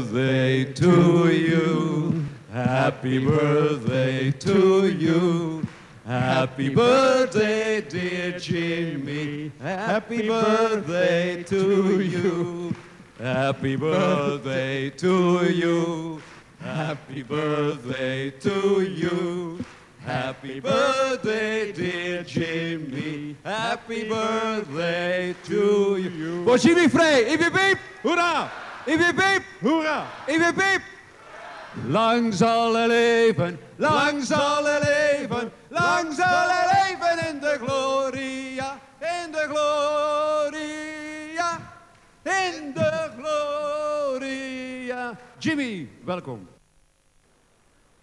birthday to you. Happy birthday to you. Happy birthday, dear Jimmy. Happy birthday to you. Happy birthday to you. Happy birthday to you. Happy birthday, dear Jimmy. Happy birthday to you. Voor Jimmy Frey, Piep. Hoera! Piep. Hoera! Piep. Lang zal hij leven, lang zal hij leven, lang zal hij leven in de gloria, in de gloria, in de gloria. Jimmy, welkom.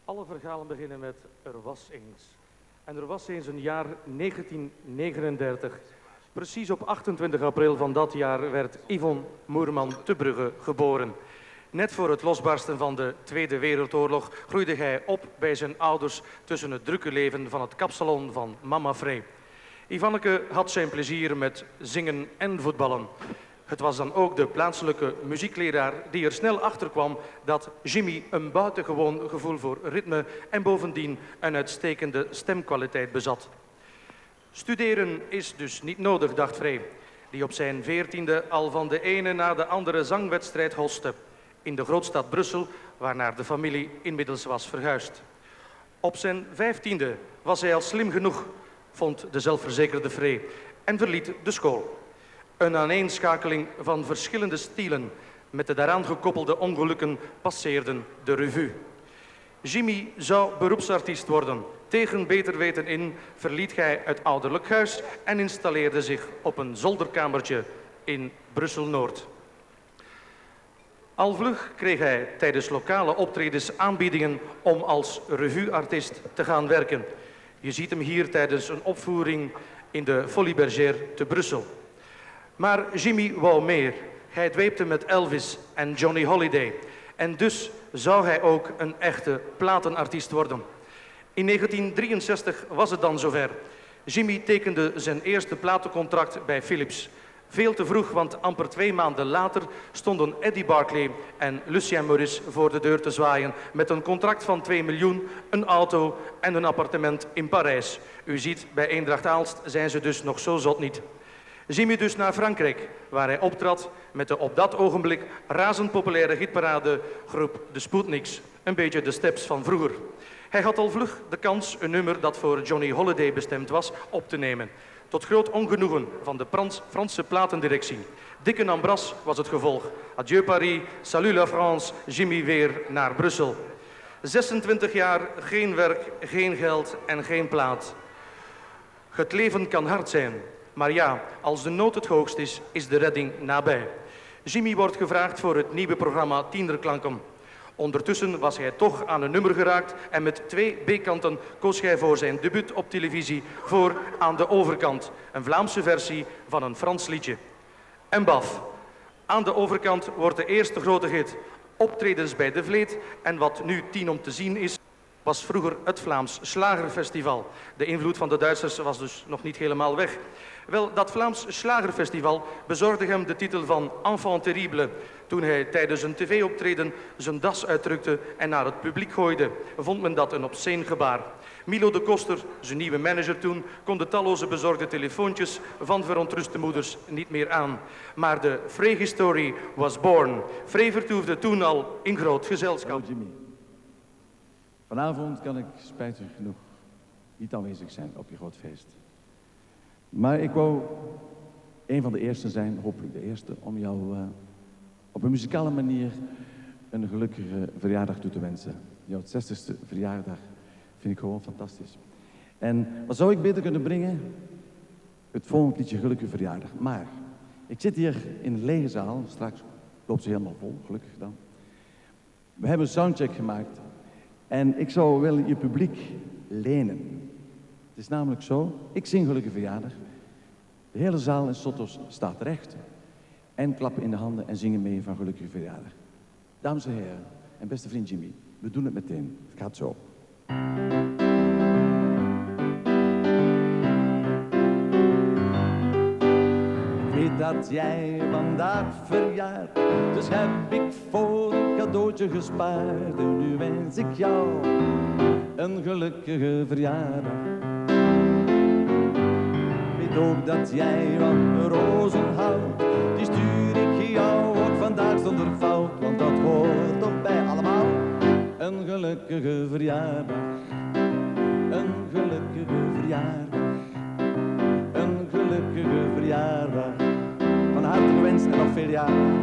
Alle verhalen beginnen met Er was eens. En er was eens een jaar 1939. Precies op 28 april van dat jaar werd Yvonne Moerman te Brugge geboren. Net voor het losbarsten van de Tweede Wereldoorlog groeide hij op bij zijn ouders tussen het drukke leven van het kapsalon van Mama Frey. Ivanneke had zijn plezier met zingen en voetballen. Het was dan ook de plaatselijke muziekleraar die er snel achter kwam dat Jimmy een buitengewoon gevoel voor ritme en bovendien een uitstekende stemkwaliteit bezat. Studeren is dus niet nodig, dacht Frey, die op zijn veertiende al van de ene naar de andere zangwedstrijd hoste in de grootstad Brussel, waarnaar de familie inmiddels was verhuisd. Op zijn vijftiende was hij al slim genoeg, vond de zelfverzekerde Frey, en verliet de school. Een aaneenschakeling van verschillende stilen met de daaraan gekoppelde ongelukken passeerden de revue. Jimmy zou beroepsartiest worden. Tegen beter weten in verliet hij het ouderlijk huis en installeerde zich op een zolderkamertje in Brussel-Noord. Al vlug kreeg hij tijdens lokale optredens aanbiedingen om als revueartiest te gaan werken. Je ziet hem hier tijdens een opvoering in de Folie Bergère te Brussel. Maar Jimmy wou meer. Hij dweepte met Elvis en Johnny Holiday. En dus zou hij ook een echte platenartiest worden. In 1963 was het dan zover. Jimmy tekende zijn eerste platencontract bij Philips. Veel te vroeg, want amper twee maanden later stonden Eddie Barclay en Lucien Maurice voor de deur te zwaaien met een contract van 2 miljoen, een auto en een appartement in Parijs. U ziet, bij Eendracht Aalst zijn ze dus nog zo zot niet. Jimmy dus naar Frankrijk, waar hij optrad met de op dat ogenblik razend populaire hitparade groep De Sputniks. Een beetje de steps van vroeger. Hij had al vlug de kans een nummer dat voor Johnny Holiday bestemd was op te nemen. Tot groot ongenoegen van de Franse platendirectie. Dikke Ambras was het gevolg. Adieu Paris, salut la France, Jimmy weer naar Brussel. 26 jaar, geen werk, geen geld en geen plaat. Het leven kan hard zijn, maar ja, als de nood het hoogst is, is de redding nabij. Jimmy wordt gevraagd voor het nieuwe programma Tienderklanken. Ondertussen was hij toch aan een nummer geraakt en met twee B-kanten koos hij voor zijn debuut op televisie voor Aan de Overkant, een Vlaamse versie van een Frans liedje. En baf, aan de overkant wordt de eerste grote hit. Optredens bij De Vleet en wat nu tien om te zien is, was vroeger het Vlaams Slagerfestival. De invloed van de Duitsers was dus nog niet helemaal weg. Wel, dat Vlaams Slagerfestival bezorgde hem de titel van Enfant Terrible toen hij tijdens een tv-optreden zijn das uitdrukte en naar het publiek gooide. Vond men dat een obscene gebaar. Milo de Koster, zijn nieuwe manager toen, kon de talloze bezorgde telefoontjes van verontruste moeders niet meer aan. Maar de Frey Story was born. Frey vertoefde toen al in groot gezelschap. Vanavond kan ik spijtig genoeg niet aanwezig zijn op je groot feest. Maar ik wou een van de eerste zijn, hopelijk de eerste, om jou uh, op een muzikale manier een gelukkige verjaardag toe te wensen. Jouw 60ste verjaardag vind ik gewoon fantastisch. En wat zou ik beter kunnen brengen? Het volgende liedje Gelukkige Verjaardag. Maar ik zit hier in een lege zaal, straks loopt ze helemaal vol, gelukkig dan. We hebben een soundcheck gemaakt en ik zou willen je publiek lenen. Het is namelijk zo, ik zing gelukkige verjaardag. De hele zaal in Sotos staat recht. En klappen in de handen en zingen mee van gelukkige verjaardag. Dames en heren en beste vriend Jimmy, we doen het meteen. Het gaat zo. Ik weet dat jij vandaag verjaart. Dus heb ik voor een cadeautje gespaard. En nu wens ik jou een gelukkige verjaardag. Ook dat jij van rozen houdt. Die stuur ik jou ook vandaag zonder fout. Want dat hoort toch bij allemaal. Een gelukkige verjaardag. Een gelukkige verjaardag. Een gelukkige verjaardag. Van harte gewenst en nog veel jaren.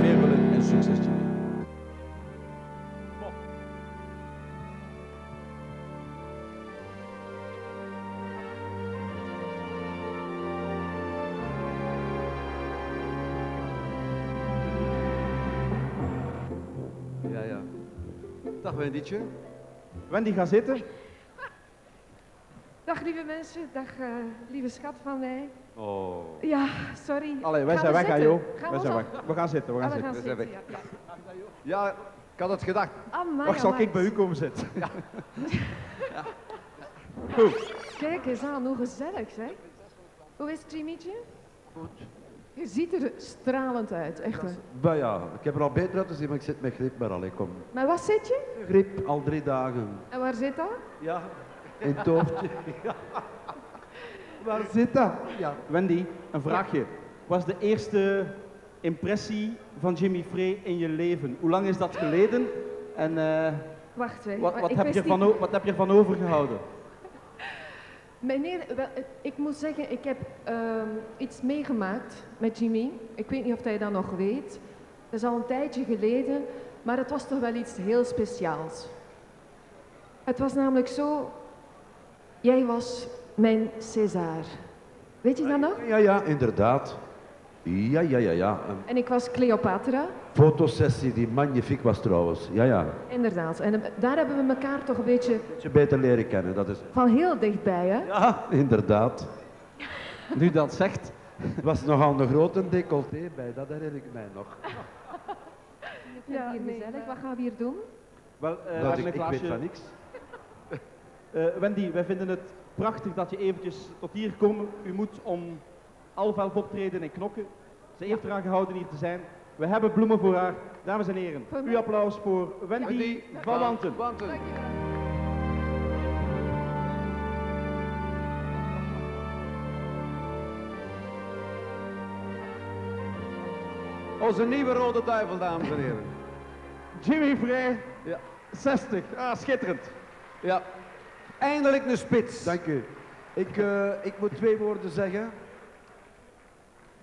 Veel geluk en succes. Dag Wendytje. Wendy, ga zitten. Dag lieve mensen, dag eh, lieve schat van mij. Oh. Ja, sorry. Allee, wij Gaan zijn we weg, hè, zitten? joh. Gaan Wij we zijn weg. We gaan zitten, we gaan Ah, we zitten. gaan we zitten, ja. ja. Ja, ik had het gedacht. Amai, Wacht, zal amai. ik bij u komen zitten? Goed. Kijk eens aan, hoe gezellig zeg. Hoe is het, Jimmytje? Goed. Je ziet er stralend uit, echt waar. Maar ja, ik heb er al beter uit te zien, maar ik zit met griep maar al. Kom. Maar wat zit je? Griep, al drie dagen. En waar zit dat? Ja, in het hoofdje. Waar zit dat? Ja. Wendy, een vraagje. Wat is de eerste impressie van Jimmy Frey in je leven? Hoe lang is dat geleden? En eh, Wacht, hè. wat, heb je van, wat heb je ervan overgehouden? Meneer, wel, eh, ik moet zeggen, ik heb ehm, iets meegemaakt met Jimmy. Ik weet niet of hij dat nog weet. Dat is al een tijdje geleden, maar het was toch wel iets heel speciaals. Het was namelijk zo, jij was mijn César. Weet je dat nog? Ja, ja, inderdaad. Ja, ja, ja, ja. Een En ik was Cleopatra, fotosessie die magnifiek was trouwens. Ja, ja. inderdaad. En eh, daar hebben we elkaar toch een beetje Moet je beter leren kennen, dat is... van heel dichtbij, hè? Ja, inderdaad. Nu dat zegt. Het was nogal een grote decolleté bij, dat herinner ik mij nog. Ja, hier gezellig. Wat gaan we hier doen? Wel, eh, Dat ik, een ik weet van niks. Eh, Wendy, wij vinden het prachtig dat je eventjes tot hier komt. U moet om half elf optreden in Knokken. Ze heeft eraan gehouden hier te zijn. We hebben bloemen voor haar. Dames en heren, uw applaus voor Wendy, van Wanten. Onze nieuwe rode duivel, dames en heren. Jimmy Vrij, Ja. 60. Ah, schitterend. Ja, eindelijk een spits. Dank u. Ik, eh, ik moet twee woorden zeggen.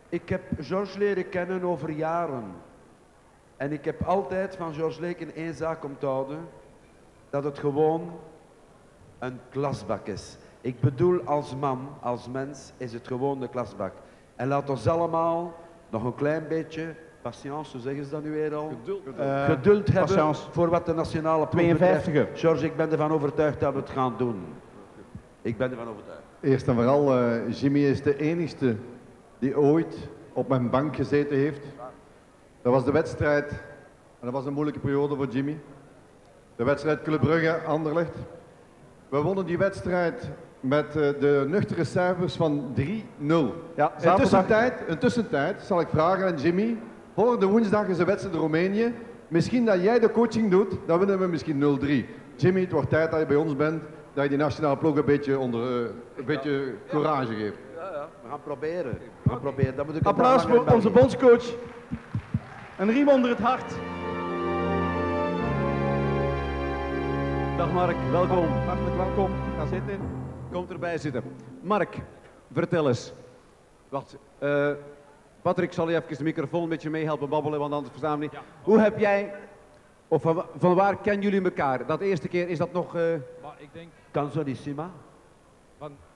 Ik heb Georges leren kennen over jaren. En ik heb altijd van Georges Leken één zaak om te houden. Dat het gewoon een klasbak is. Ik bedoel als man, als mens, is het gewoon de klasbak. En laat ons allemaal nog een klein beetje, patience, hoe zeggen ze dat nu weer al? Eh, geduld hebben patience. voor wat de nationale ploeg 52e. betreft. George, ik ben ervan overtuigd dat we het gaan doen. Ik ben ervan overtuigd. Eerst en vooral, eh, Jimmy is de enigste die ooit op mijn bank gezeten heeft. Dat was de wedstrijd, en dat was een moeilijke periode voor Jimmy. De wedstrijd Club Brugge, Anderlecht. We wonnen die wedstrijd met eh, de nuchtere cijfers van 3-0. Ja, In zaterdag. tussentijd, in tussentijd zal ik vragen aan Jimmy, volgende woensdag is de wedstrijd Roemenië. Misschien dat jij de coaching doet, dan winnen we misschien 0-3. Jimmy, het wordt tijd dat je bij ons bent, dat je die nationale ploeg een beetje, onder, eh, een beetje courage geeft. Ja, we gaan proberen. We gaan proberen. Dat moet ik Applaus voor onze bondscoach. Een riem onder het hart. Dag Mark, welkom. Hartelijk welkom. Ga zitten. Komt erbij zitten. Mark, vertel eens. Wacht, eh, Patrick zal je even de microfoon een beetje meehelpen babbelen, want anders verstaan we niet. Hoe heb jij, of van waar kennen jullie elkaar? Dat eerste keer, is dat nog... eh, Maar ik denk Canzonissima.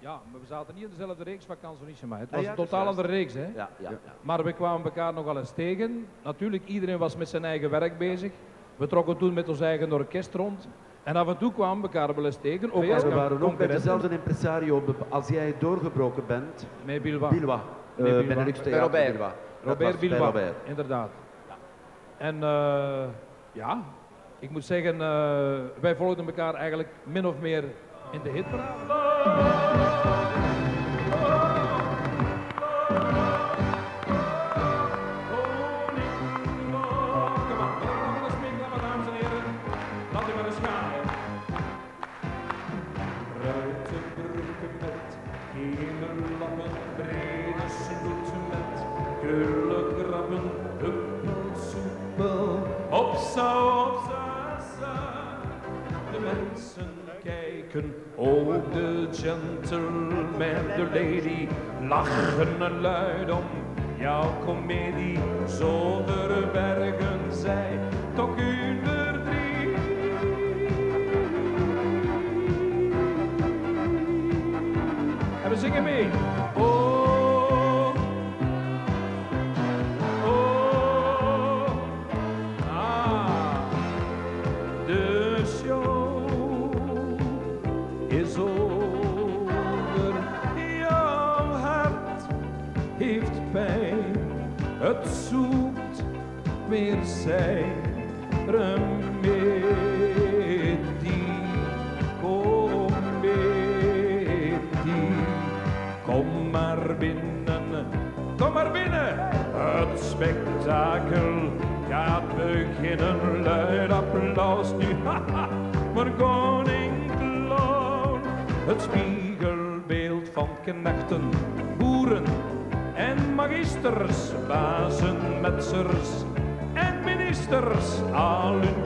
Ja, maar we zaten niet in dezelfde reeks van Canzonissima. Het Ah, was ja, een is totaal andere reeks, hè. Ja, ja, ja. Maar we kwamen elkaar nogal eens tegen. Natuurlijk, iedereen was met zijn eigen werk bezig. We trokken toen met ons eigen orkest rond. En af en toe kwamen we elkaar wel eens tegen. Ook Ja, als we waren ook bij dezelfde impresario. Als jij doorgebroken bent, Met. Bilwa. Met Uh, Bilwa. Benelux Bij Robert. Bilwa. Robert Robert. inderdaad. En eh, ja, ik moet zeggen, eh, wij volgden elkaar eigenlijk min of meer in de hitparade. De gentleman, de lady, lachen luid om jouw komedie. Zonder bergen zij weer zijn remedie. Kom maar binnen, kom maar binnen. Het spektakel gaat beginnen. Luid applaus nu, haha, voor koning Clown. Het spiegelbeeld van knechten, boeren en magisters, bazen, metsers Al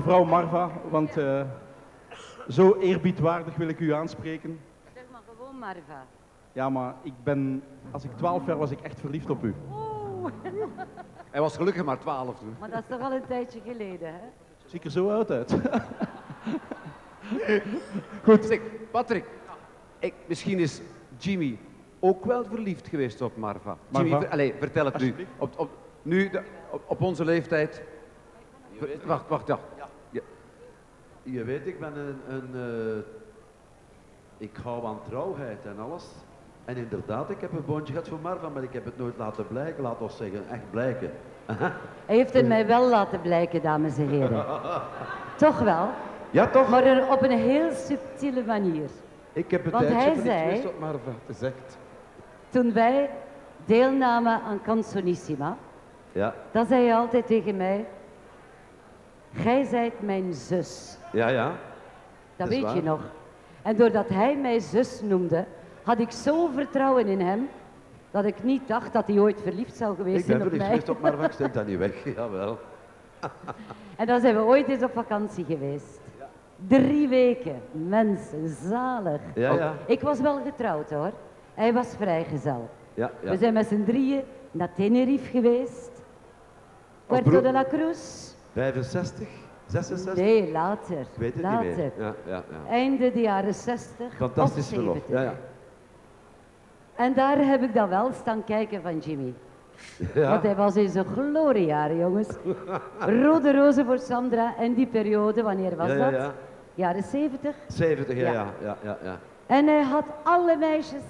Mevrouw Marva, want eh, zo eerbiedwaardig wil ik u aanspreken. Zeg maar gewoon Marva. Ja, maar ik ben, als ik 12 jaar was, ik echt verliefd op u. Oeh, Hij was gelukkig maar 12 toen. maar dat is toch al een tijdje geleden, hè? Zie ik er zo oud uit? Goed. Zeg, Patrick, ik, misschien is Jimmy ook wel verliefd geweest op Marva. Jimmy, Marva? ver- allee, vertel het nu. Op, op, nu, de- op, op onze leeftijd. Wacht, wacht, ja. Je weet, ik ben een... een eh, ik hou van trouwheid en alles. En inderdaad, ik heb een boontje gehad voor Marva, maar ik heb het nooit laten blijken, laat ons zeggen. Echt blijken. Hij heeft het mij wel laten blijken, dames en heren. Toch wel, Ja, toch? maar op een heel subtiele manier. Ik heb een Want hij zei- op Marva. Het echt... Toen wij deelnamen aan Canzonissima, Ja, dan zei hij altijd tegen mij, gij zijt mijn zus. ja, ja. Dat weet je nog. En doordat hij mij zus noemde, had ik zo vertrouwen in hem, dat ik niet dacht dat hij ooit verliefd zou geweest Ik ben zijn op verliefd mij. geweest op Marva, ik steek dat niet weg. Jawel. En dan zijn we ooit eens op vakantie geweest. Drie weken, mensen, zalig. Ja, ja. Ik was wel getrouwd hoor. Hij was vrijgezel. Ja, ja. We zijn met z'n drieën naar Tenerife geweest. Puerto de la Cruz. 65? 66? Nee, later. Ik weet het later. niet meer. Ja, ja, ja. Einde de jaren 60 Fantastisch of verlof. 70. Ja, ja. En daar heb ik dan wel staan kijken van Jimmy. ja. Want hij was in zijn gloriejaren, jongens. Rode rozen voor Sandra en die periode, wanneer was Ja, ja, dat? ja. Jaren 70. 70, ja, Ja. ja, ja, ja, ja. En hij had alle meisjes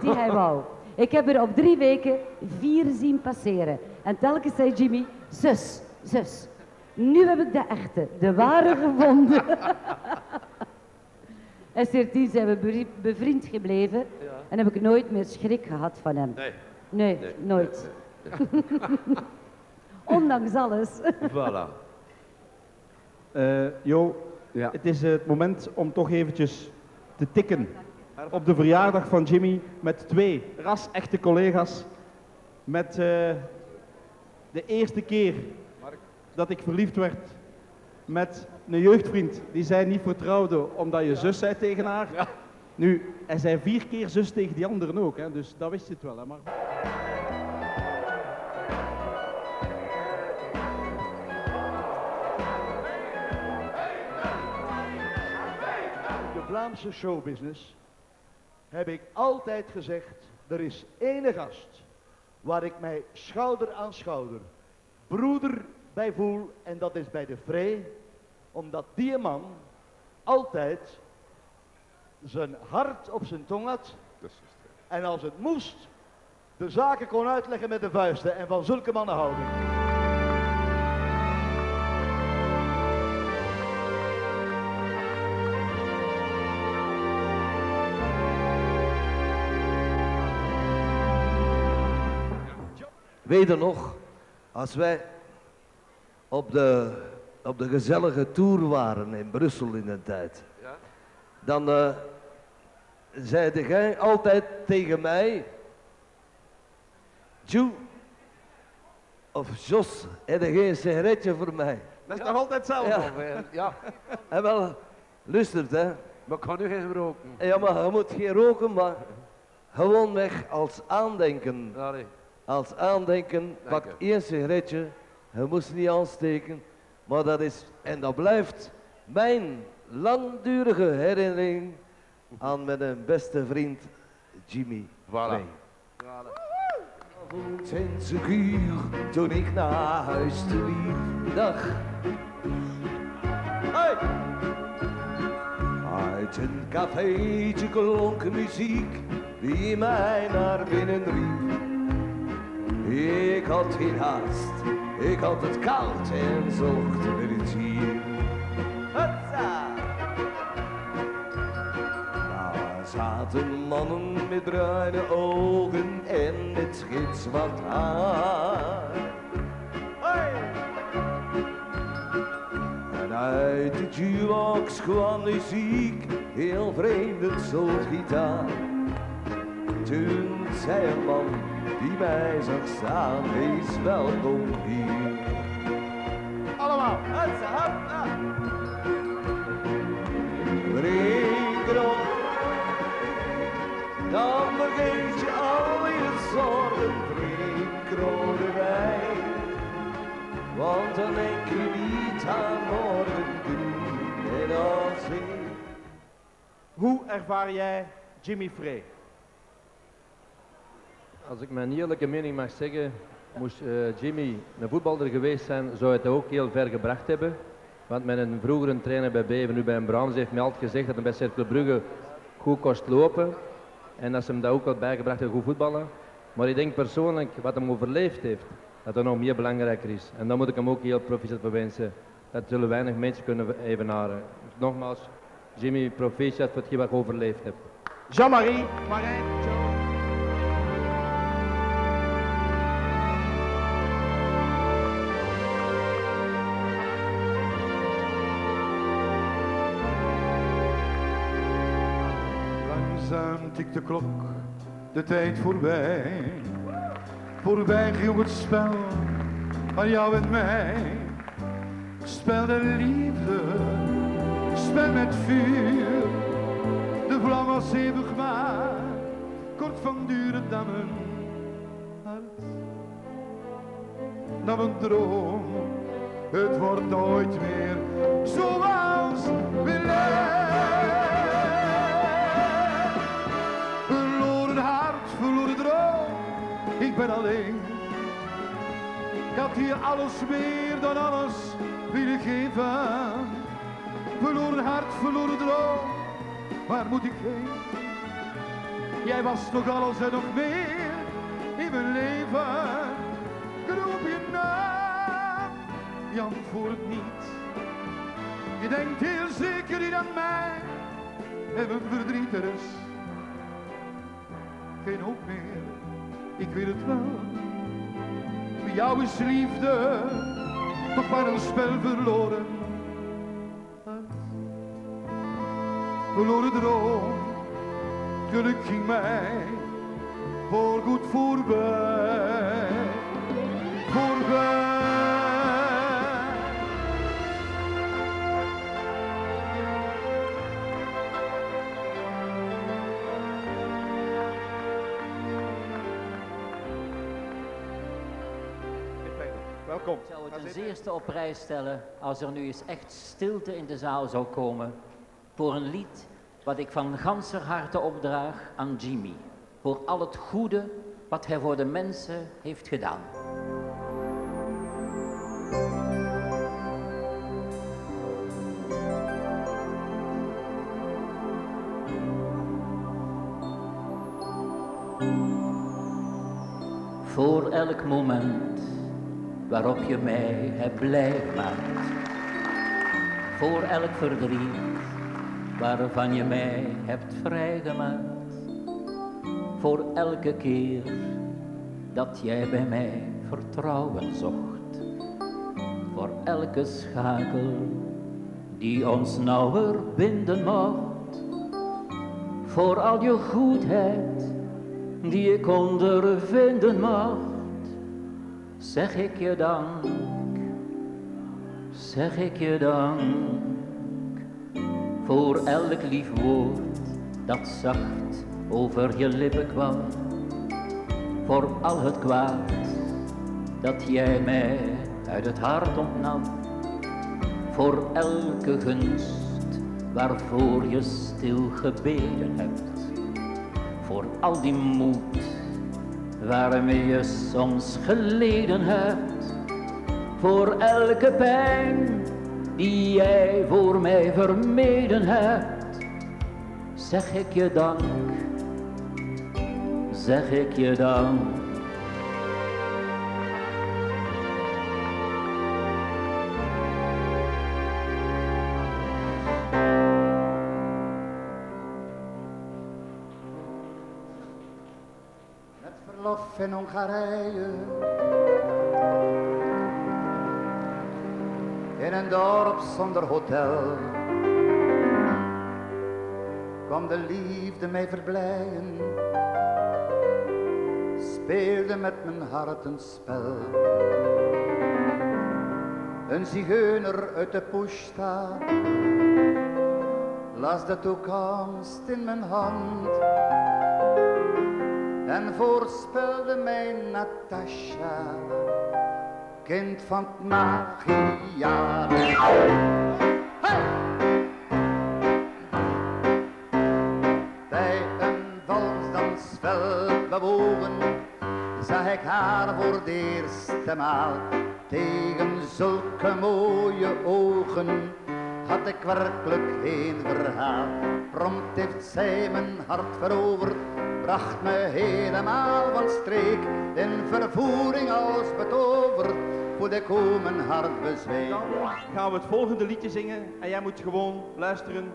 die hij wou. Ik heb er op drie weken vier zien passeren. En telkens zei Jimmy, zus, zus. Nu heb ik de echte, de ware gevonden. en sindsdien zijn we bevri- bevriend gebleven. En heb ik nooit meer schrik gehad van hem. Nee. Nee, Nee, nooit. Ondanks alles. Voilà. Eh, jo, Ja. het is het moment om toch eventjes te tikken op de verjaardag van Jimmy met twee ras-echte collega's. Met eh, de eerste keer dat ik verliefd werd met een jeugdvriend die zij niet vertrouwde omdat je zus zei tegen haar. Nu, hij zei vier keer zus tegen die anderen ook, hè, dus dat wist je het wel. Hè, maar... de Vlaamse showbusiness heb ik altijd gezegd, er is ene gast waar ik mij schouder aan schouder, broeder bij voel en dat is bij de Vree, omdat die man altijd zijn hart op zijn tong had en als het moest, de zaken kon uitleggen met de vuisten en van zulke mannen houden. Weet je nog, als wij op de, op de gezellige tour waren in Brussel in de tijd, Ja? dan eh zei jij altijd tegen mij, Joe of Jos, heb je geen sigaretje voor mij? Dat is nog altijd hetzelfde. Ja. hè? ja. En wel, luistert hè. Maar ik ga nu geen roken. Ja, maar je moet geen roken, maar gewoon weg als aandenken. Ja. Als aandenken, pak één sigaretje, je moest niet aansteken, maar dat is, en dat blijft mijn langdurige herinnering aan mijn beste vriend Jimmy. Voilà. Sinds een uur toen ik naar huis te liep. Dag. Hey! Uit een cafeetje klonk muziek die mij naar binnen riep. Ik had geen haast, ik had het koud en zocht plezier. Hutsa! Daar zaten mannen met bruine ogen en met gitzwart haar. Hey! En uit de jukebox kwam muziek, heel vreemd soort gitaar. Toen zei een man die mij zag staan, wees welkom hier. Allemaal, hutsa. Drink erop, dan vergeet je al je zorgen. Drink rode want dan denk je niet aan morgen en Hoe ervaar jij Jimmy Frey? Als ik mijn eerlijke mening mag zeggen, moest eh, Jimmy een voetballer geweest zijn, zou het ook heel ver gebracht hebben. Want mijn vroegere trainer bij Beven, nu bij een Brams, heeft mij altijd gezegd dat hij bij Cercle Brugge goed kost lopen. En dat ze hem dat ook al bijgebracht hebben, goed voetballen. Maar ik denk persoonlijk, wat hij overleefd heeft, dat dat nog meer belangrijker is. En dan moet ik hem ook heel proficiat voor wensen. Dat zullen weinig mensen kunnen evenaren. Nogmaals, Jimmy, proficiat voor hetgeen wat je overleefd hebt. Jean-Marie, Marijn, klok, de tijd voorbij. Voorbij ging het spel van jou en mij. Spel de liefde, spel met vuur. De vlam was eeuwig maar, kort van duren dan een hart. Dan een droom, het wordt nooit meer zoals we Verloren ben alleen. Ik had hier alles meer dan alles willen geven. Verloren hart, verloren droom, waar moet ik heen? Jij was nog alles en nog meer in mijn leven. Ik roep je naam, je antwoordt niet. Je denkt heel zeker niet aan mij en mijn verdriet er is geen hoop meer. Ik weet het wel. Voor jou is liefde toch maar een spel verloren. Verloren droom, geluk ging mij voorgoed voorbij. Voorbij. Ik zou het ten zeerste op prijs stellen als er nu eens echt stilte in de zaal zou komen voor een lied wat ik van ganser harte opdraag aan Jimmy. Voor al het goede wat hij voor de mensen heeft gedaan. voor elk moment waarop je mij hebt blij gemaakt. Voor elk verdriet waarvan je mij hebt vrijgemaakt. Voor elke keer dat jij bij mij vertrouwen zocht. Voor elke schakel die ons nauwer binden mocht. Voor al je goedheid die ik ondervinden mocht. Zeg ik je dank, zeg ik je dank. Voor elk lief woord dat zacht over je lippen kwam. Voor al het kwaad dat jij mij uit het hart ontnam. Voor elke gunst waarvoor je stil gebeden hebt. Voor al die moed waarmee je soms geleden hebt. Voor elke pijn die jij voor mij vermeden hebt. Zeg ik je dank, zeg ik je dank. In Hongarije. In een dorp zonder hotel. Kwam de liefde mij verblijen. Speelde met mijn hart een spel. Een zigeuner uit de pushta las de toekomst in mijn hand en voorspelde mij Natasha, kind van het magia. Bij een valsdansveld bewogen, zag ik haar voor de eerste maal. Tegen zulke mooie ogen had ik werkelijk geen verhaal. Prompt heeft zij mijn hart veroverd, bracht me helemaal van streek. In vervoering als betoverd, voelde ik hoe mijn hart bezweek. Dan gaan we het volgende liedje zingen en jij moet gewoon luisteren.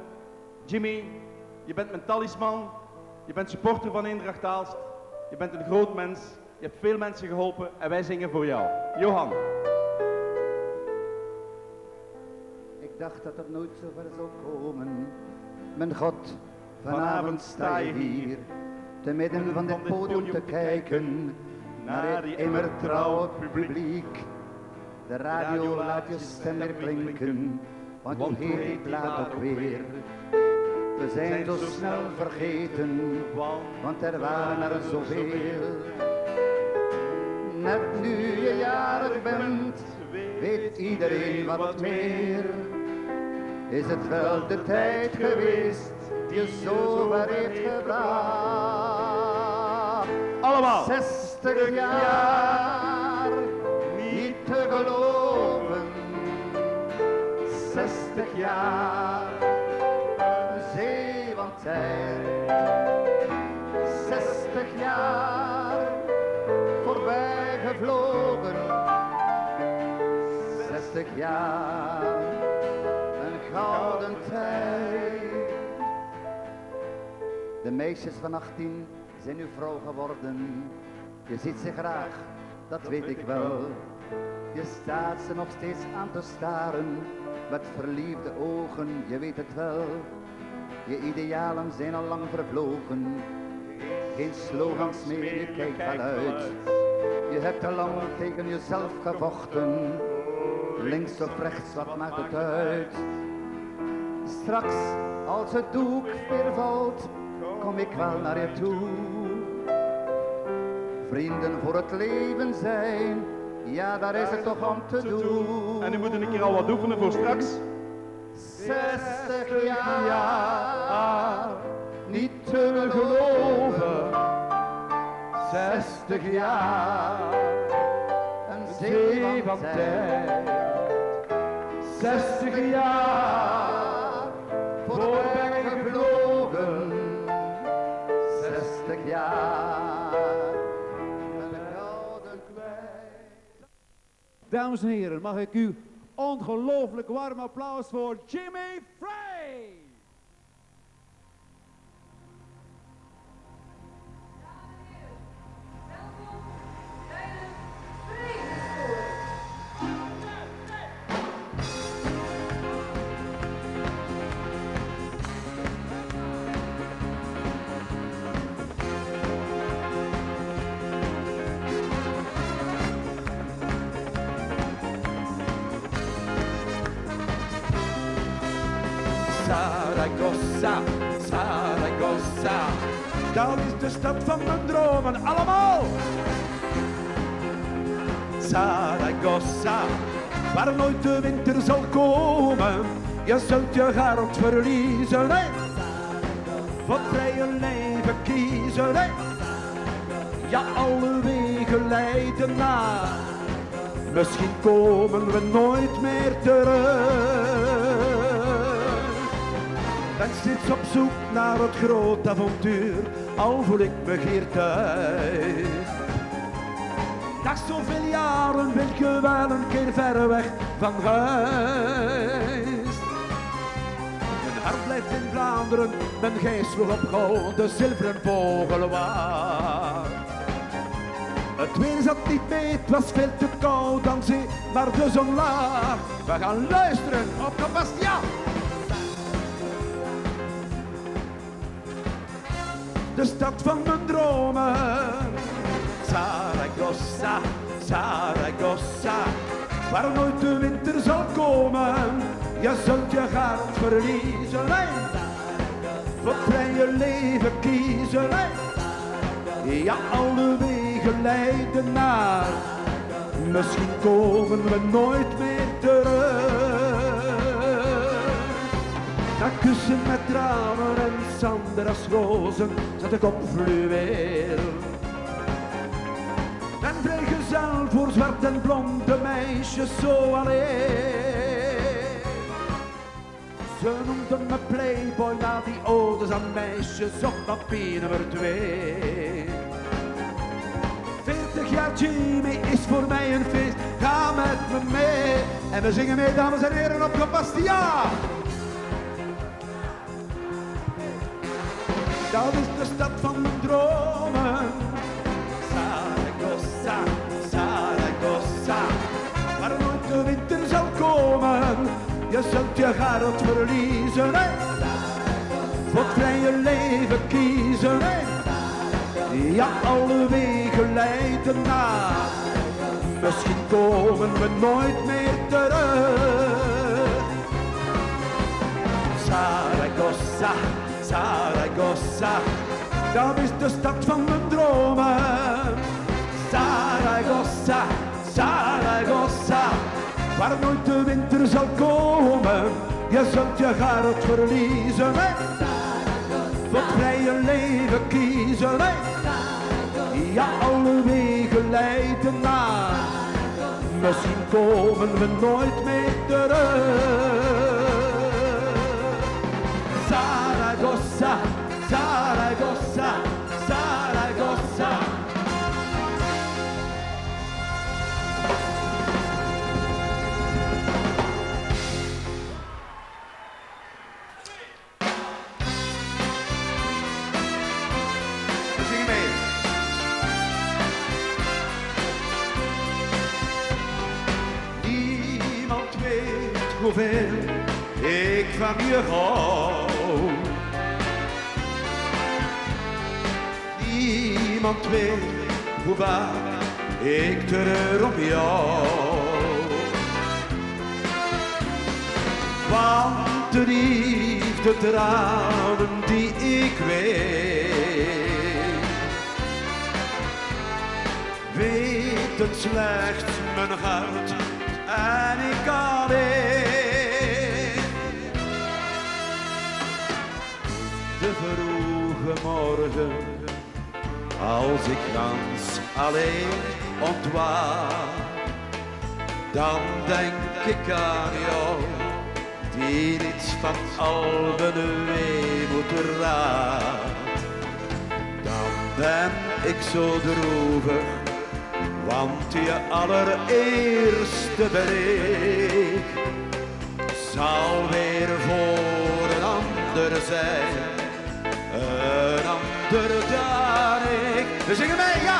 Jimmy, je bent mijn talisman, je bent supporter van Eendracht Aalst, je bent een groot mens, je hebt veel mensen geholpen en wij zingen voor jou. Johan. Ik dacht dat het nooit zo ver zou komen. Mijn God, vanavond sta je hier, te midden van dit podium te kijken, naar die immer trouwe publiek. De radio laat je stem weer klinken, want hoe heet die plaat ook weer? We zijn zo snel vergeten, want er waren er zoveel. Net nu je jarig bent, weet iedereen wat meer. Is het wel de tijd geweest die je zo ver heeft gebracht? Allemaal. 60 jaar, niet te geloven. 60 jaar, een zee van tijd. 60 jaar, voorbij gevlogen. 60 jaar, een gouden tijd. De meisjes van 18 zijn nu vrouw geworden. Je ziet ze graag, dat weet ik wel. Je staat ze nog steeds aan te staren, met verliefde ogen, je weet het wel. Je idealen zijn al lang vervlogen, geen slogans meer, je kijkt wel uit. Je hebt te lang tegen jezelf gevochten, links of rechts, wat maakt het uit? Straks, als het doek weer valt, kom ik wel naar je toe. Vrienden voor het leven zijn, ja daar is het toch om te doen. En nu moeten een keer al wat oefenen voor straks. 60 jaar, niet te geloven. 60 jaar, een zee van tijd. 60 jaar, Dames en heren, mag ik u ongelooflijk warm applaus voor Jimmy Frey. Je zult je hart verliezen. Wat vrije leven kiezen, hè. Ja, alle wegen leiden naar. Misschien komen we nooit meer terug. Ben steeds op zoek naar het grote avontuur, al voel ik me hier thuis. Na zoveel jaren wil je wel een keer ver weg van huis. In Vlaanderen, mijn geest vloog op gouden zilveren vogel. Het weer zat niet mee, was veel te koud aan zee, maar de zon laag. We gaan luisteren, opgepast, ja! De stad van mijn dromen. Saragossa, Saragossa, waar nooit de winter zal komen. Je zult je hart verliezen? Wat vrije leven kiezen? Ja, alle wegen leiden naar. Misschien komen we nooit meer terug. Na kussen met tranen en Sanders rozen zat ik op fluweel. En vrijgezel voor zwart en blonde meisjes zo alleen. Ze noemden me playboy na die odes aan meisjes op papier nummer twee. 40 jaar Jimmy is voor mij een feest, ga met me mee. En we zingen mee, dames en heren, opgepast, ja! Dat is de stad van mijn dromen. Saragossa, Je zult je hart verliezen, hè? Voor het vrije leven kiezen, hè? Ja, alle wegen leiden naar. Misschien komen we nooit meer terug. Saragossa, Saragossa, dat is de stad van mijn dromen. Saragossa, Saragossa, waar nooit de winter zal komen. Je zult je hart verliezen? Wat vrije leven kiezen? Ja, alle wegen leiden naar. Misschien komen we nooit meer terug. Hoeveel ik van je hou. Niemand weet hoe vaak ik treur op jou. Want de liefde tranen die ik weet, weet het slechts mijn hart en ik alleen. Vroege morgen, als ik gans alleen ontwaak, dan denk ik aan jou, die niets van al mijn weemoed raadt. Dan ben ik zo droevig, Want je allereerste bereik zal weer voor een ander zijn. Dan. We zingen mee, ja!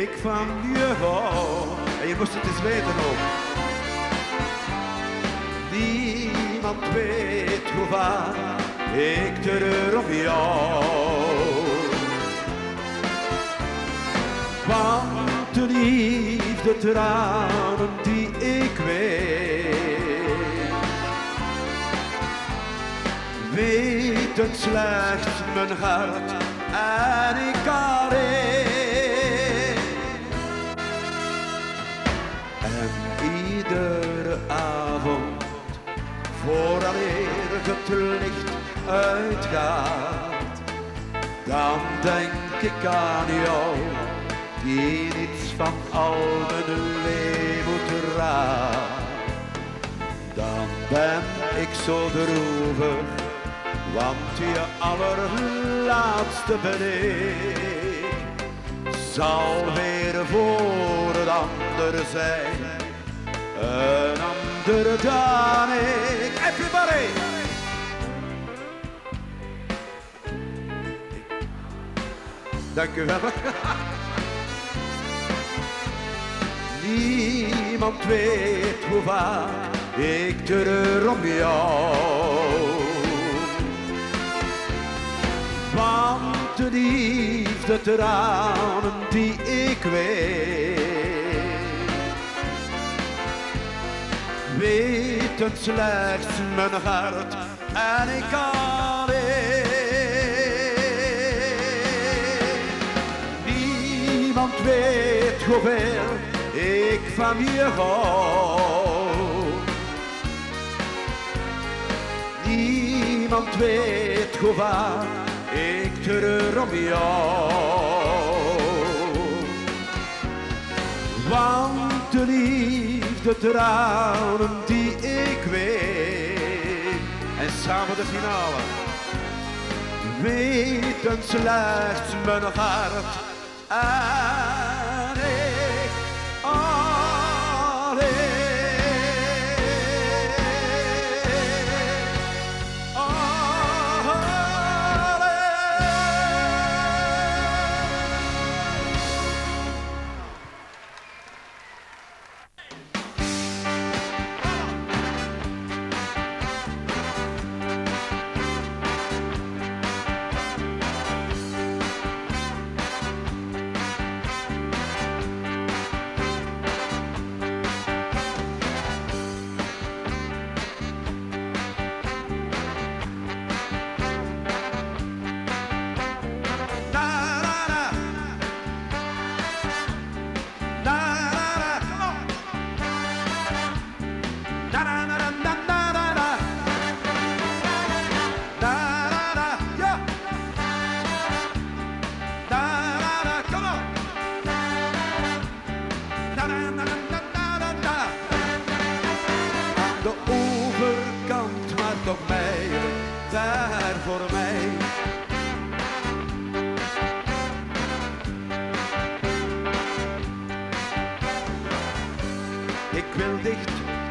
Ik van je hou. En je moest het eens weten ook. Niemand weet hoe vaak ik treur op jou. Want de liefde tranen die ik weet, weet het slechts mijn hart en ik alleen. En iedere avond, vooraleer het licht uitgaat, dan denk ik aan jou, die niets van al mijn leven raakt. Dan ben ik zo droevig, want je allerlaatste ben ik. Zal weer voor een ander zijn, een ander dan ik. Everybody! Dank u wel. Niemand weet hoe vaak ik treur om jou. Want de liefde tranen die ik weet, weten slechts mijn hart en ik alleen. Niemand weet hoeveel ik van je hou. Niemand weet hoe vaak treur om jou. Want de liefde tranen die ik weet. En samen de finale. Weten slechts mijn hart en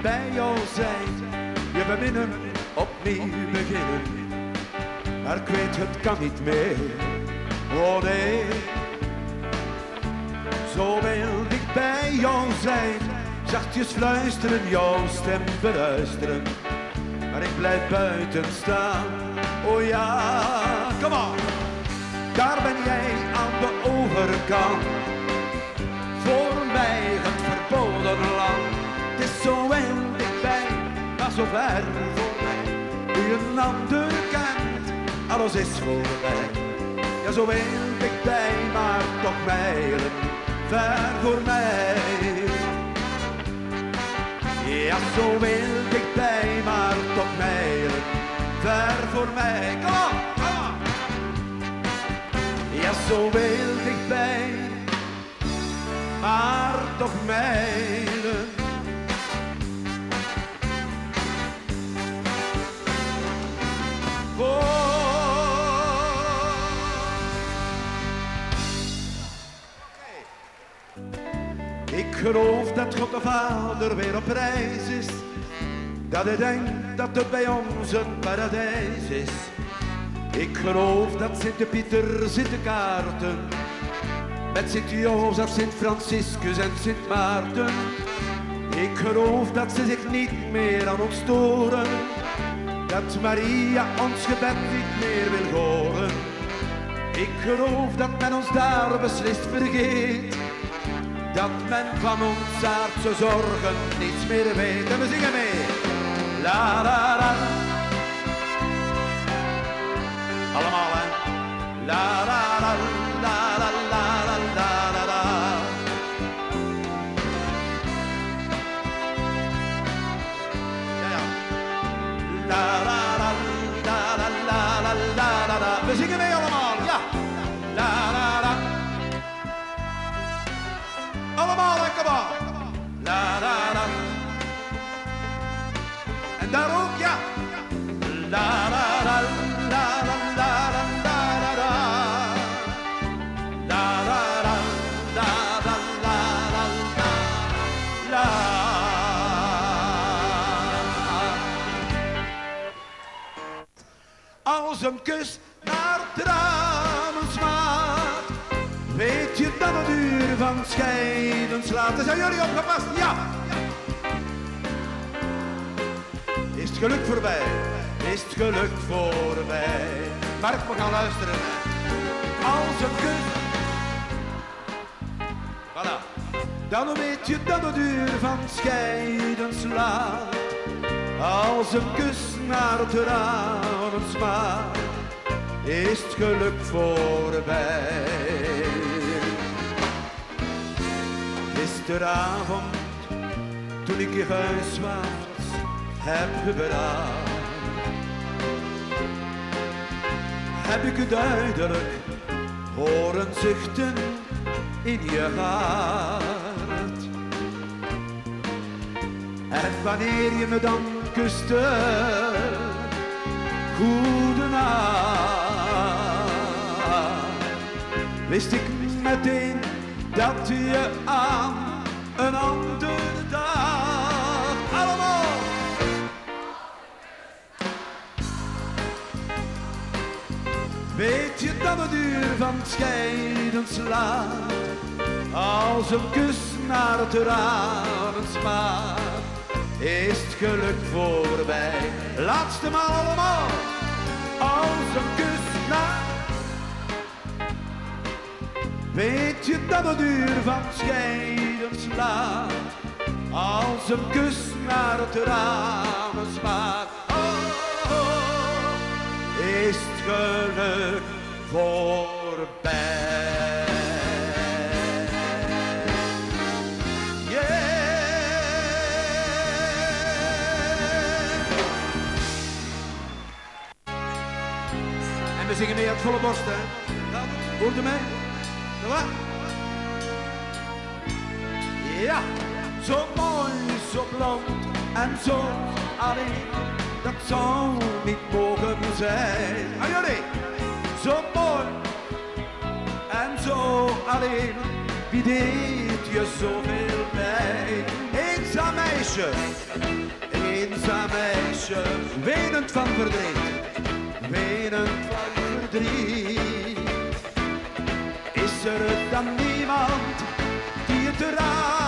bij jou zijn, je beminnen, opnieuw beginnen. Maar ik weet, het kan niet meer, oh nee. Zo wil ik bij jou zijn, zachtjes fluisteren, jouw stem beluisteren. Maar ik blijf buiten staan, oh ja, kom on. Daar ben jij aan de overkant, voor mij het verboden land. Het is zo maar zo ver voor mij. Die een ander kent, alles is voorbij. Ja, zo heel dichtbij, maar toch mijlen ver voor mij. Ja, zo heel dichtbij, maar toch mijlen ver voor mij. Kom kom. Ja, zo heel dichtbij, maar toch mijlen. Geloof dat God de Vader weer op reis is. Dat hij denkt dat het bij ons een paradijs is. Ik geloof dat Sint-Pieter zit te kaarten. Met Sint-Jozef, Sint-Franciscus en Sint Maarten. Ik geloof dat ze zich niet meer aan ons storen. Dat Maria ons gebed niet meer wil horen. Ik geloof dat men ons daar beslist vergeet. Dat men van ons aardse zorgen niets meer weet. En we zingen mee. La la la. Allemaal hè. La la la la la la La la la. En daar ook, ja. La la la la la la dat het uur van scheiden slaat. Zijn jullie opgepast? Ja! Is het geluk voorbij? Is het geluk voorbij? Mark, we gaan luisteren. Als een kus... Voilà. Dan weet je dat het uur van scheiden slaat. Als een kus naar tranen smaakt, is het geluk voorbij. Gisteravond, toen ik je huiswaarts heb gebracht, heb ik het duidelijk horen zuchten in je hart. En wanneer je me dan kuste, goedenacht, wist ik meteen dat je aan een ander dag allemaal. Weet je dat het uur van het scheiden slaat, als een kus naar het tranen smaakt, is het geluk voorbij. Laatste maal allemaal, als een kus naar... Weet je dat het uur van het scheiden slaat, als een kus naar het tranen smaakt. Oh, oh, is het geluk voorbij. We zingen mee uit volle borst, hè? Hoort u mij? Wat? Ja, zo mooi, zo blond en zo alleen. Dat zou niet mogen zijn. Aan jullie! Zo mooi en zo alleen. Wie deed je zoveel pijn? Eenzaam meisje, eenzaam meisje, wenend van verdriet, wenend van verdriet. Is er dan niemand die het ramen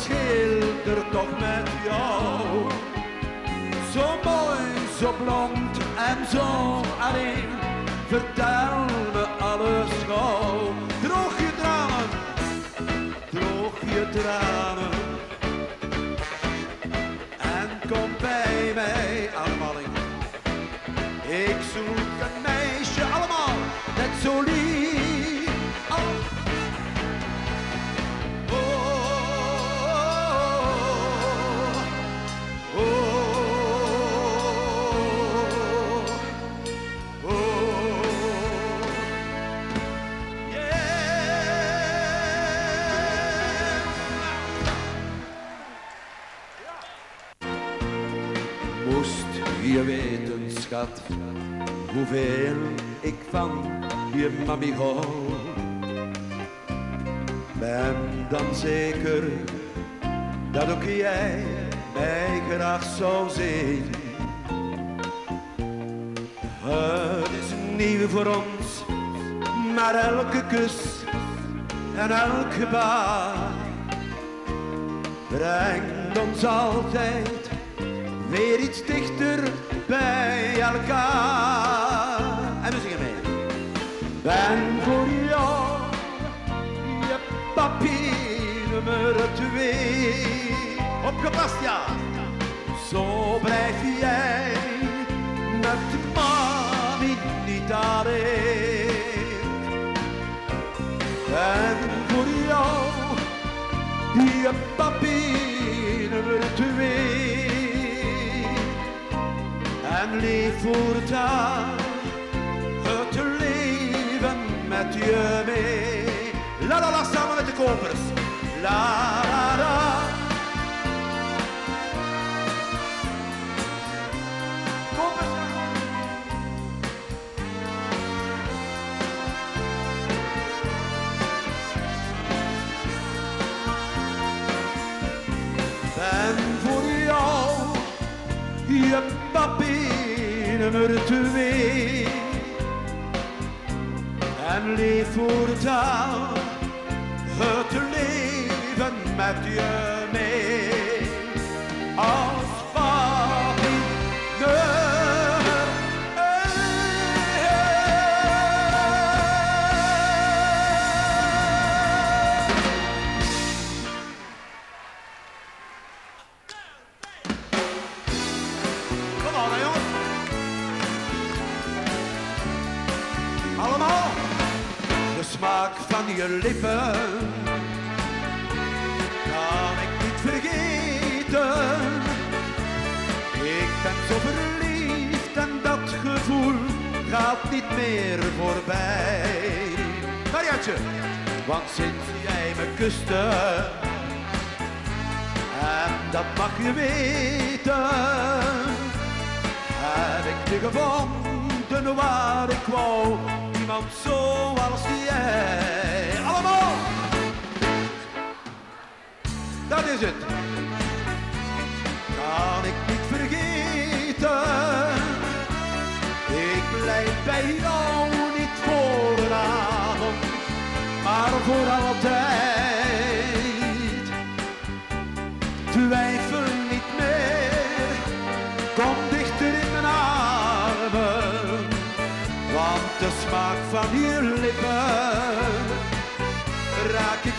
Wat scheelt er toch met jou? Zo mooi, zo blond en zo alleen. Vertel me alles gauw. Droog je tranen, droog je tranen. Hoeveel ik van je mami hou. Ben dan zeker dat ook jij mij graag zou zien. Het is nieuw voor ons, maar elke kus en elk gebaar brengt ons altijd weer iets dichter bij elkaar. Ben voor jou je papi nummer twee. Opgepast, ja. Zo blijf jij met mami niet alleen. En voor jou je papi nummer twee. En leef voortaan je mee. La la la, samen met de kopers. La la la. Kopers. Ben voor jou je papi nummer. Leef voortaan het leven met je je lippen kan ik niet vergeten. Ik ben zo verliefd en dat gevoel gaat niet meer voorbij. Mariatje, want sinds jij me kuste, en dat mag je weten, heb ik je gevonden waar ik wou. Iemand zoals jij. Allemaal! Dat is het. Kan ik niet vergeten. Ik blijf bij jou niet voor een avond, maar voor altijd.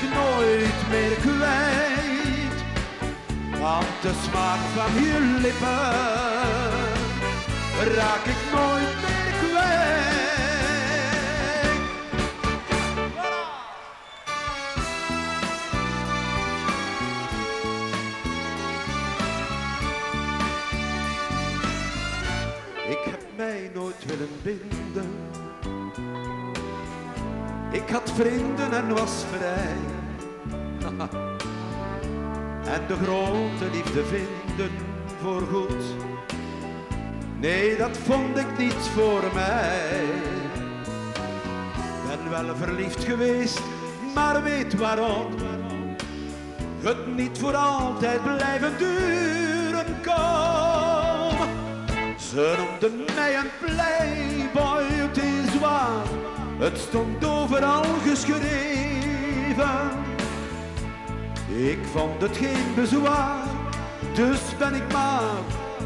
Ik nooit meer kwijt. Want de smaak van je lippen raak ik nooit meer kwijt. Ik heb mij nooit willen binden. Ik had vrienden en was vrij. en de grote liefde vinden voor goed. Nee, dat vond ik niet voor mij. Ben wel verliefd geweest, maar weet waarom. Het niet voor altijd blijven duren kan. Ze noemden mij een waar. Het stond overal geschreven. Ik vond het geen bezwaar, dus ben ik maar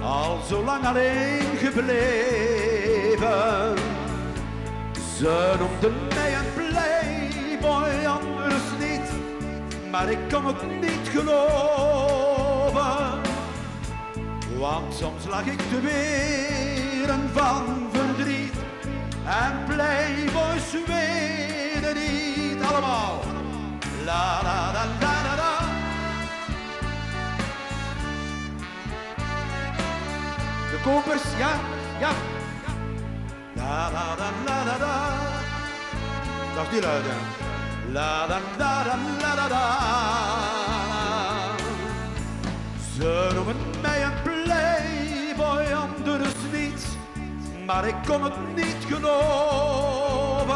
al zo lang alleen gebleven. Ze noemden mij een playboy, anders niet, maar ik kon het niet geloven. Want soms lag ik te weren van en playboys weten niet allemaal. La la la la la la. De kopers, ja, ja. La la la la la la. Dat is hè. La la la la la la la. Ze noemen mij een maar ik kon het niet geloven.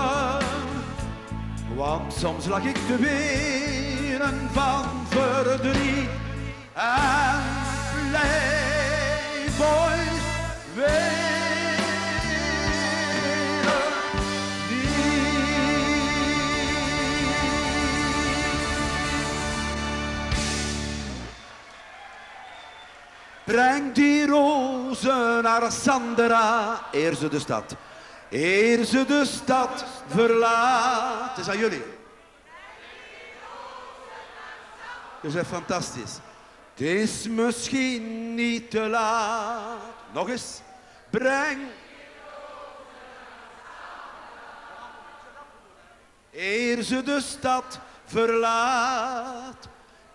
Want soms lag ik te wenen van verdriet en playboys wenen Breng die rozen naar Sandra, eer ze de stad, eer ze de stad verlaat. Het is aan jullie. Je bent fantastisch. Het is misschien niet te laat. Nog eens. Breng. Eer ze de stad verlaat.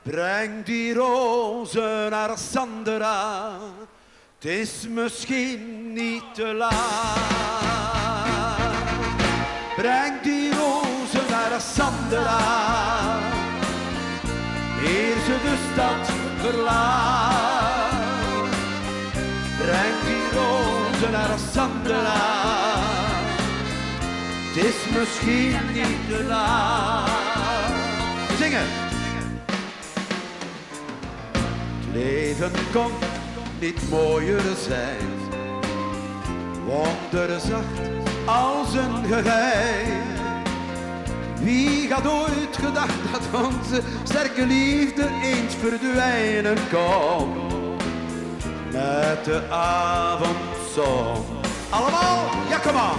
Breng die rozen naar Sandra. Het is misschien niet te laat. Breng die rozen naar Sandra. Eer ze de stad verlaat. Breng die rozen naar Sandra. Het is misschien niet te laat. Zingen. Leven kon niet mooier zijn. Wonderzacht als een geheim. Wie had ooit gedacht dat onze sterke liefde eens verdwijnen kon? Met de avondzon. Allemaal, ja, kom aan.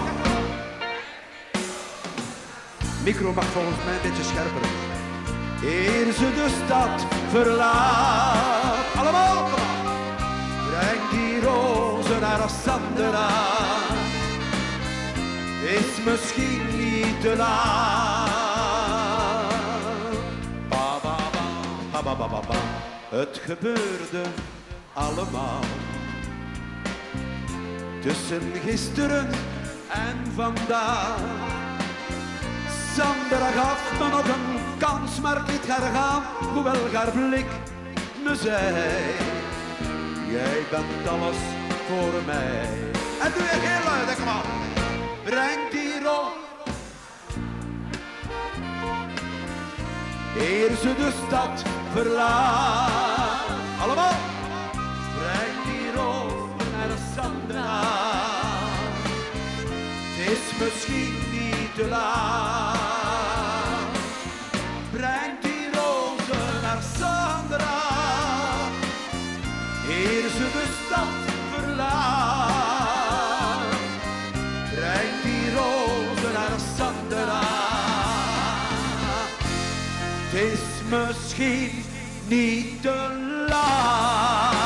Micro mag volgens mij een beetje scherper. Eer ze de stad verlaat. Allemaal, kom. Breng die rozen naar Sandra. Is misschien niet te laat. Ba, ba, ba, ba, ba, ba, ba. Het gebeurde allemaal. Tussen gisteren en vandaag. Sandra gaf me nog een kans, maar liet haar gaan, hoewel haar blik me. Jij bent alles voor mij. En doe je heel luid, kom aan. Breng die rol. Eer ze de stad verlaat. Allemaal. Breng die rol naar de Sandra. Het is misschien niet te laat. Misschien niet te laat.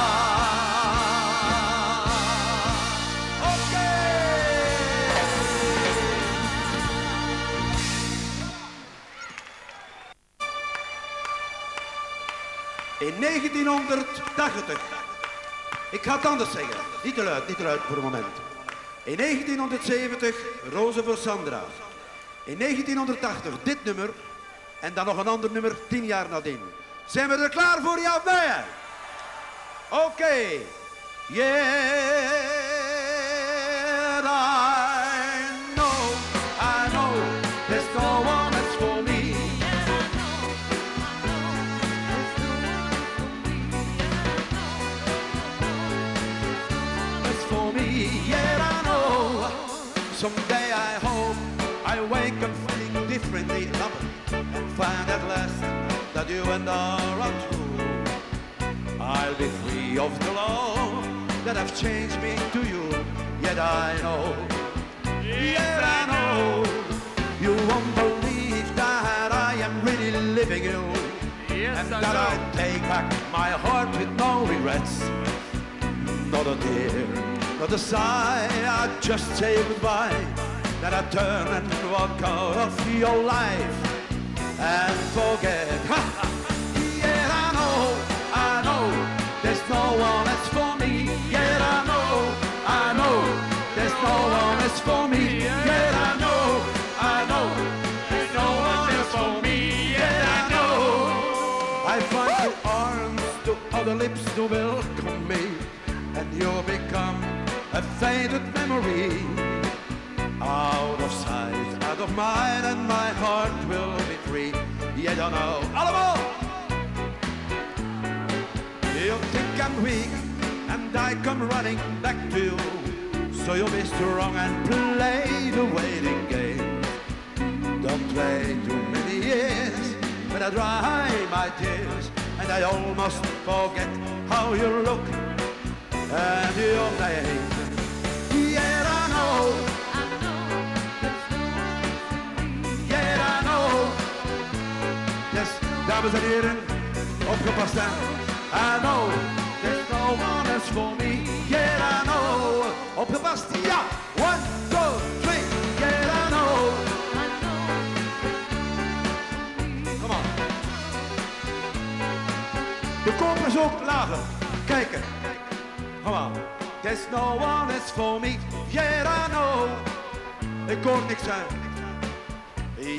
In 1980. Ik ga het anders zeggen. Niet te luid, niet te luid voor een moment. In 1970 Rozen voor Sandra. In 1980 dit nummer. En dan nog een ander nummer tien jaar nadien. Zijn we er klaar voor, ja nee? Oké. Yeah, I know, I know, there's no one else for me. It's for me, yeah, I know. Someday I hope I wake up feeling differently and find at last that you and I are true. I'll be free of the love that have changed me to you. Yet I know, yet I know, you won't believe that I am really living you. and that I take back my heart with no regrets. Not a tear, not a sigh, I just say goodbye. Then I turn and walk out of your life and forget. Yeah, I know, I know, there's no one else for me. Yeah, I know, I know, there's no one else for me. Yeah, I know, I know, there's no one else for me. Yeah, I know. I find your arms to other lips to welcome me, and you become a faded memory. Mine and my heart will be free. Yeah, you don't know. Allemaal! You think I'm weak and I come running back to you. So you'll be strong and play the waiting game. Don't play too many years, but I dry my tears and I almost forget how you look and your name. Yeah, I know. Dames en heren, opgepast hè. I know, there's no one else for me. Yeah, I know. Opgepast, ja. One, two, three. Yeah, I know. Kom on. De kop is ook lager. Kijken. Kom on. There's no one else for me. Yeah, I know. Ik hoor niks aan.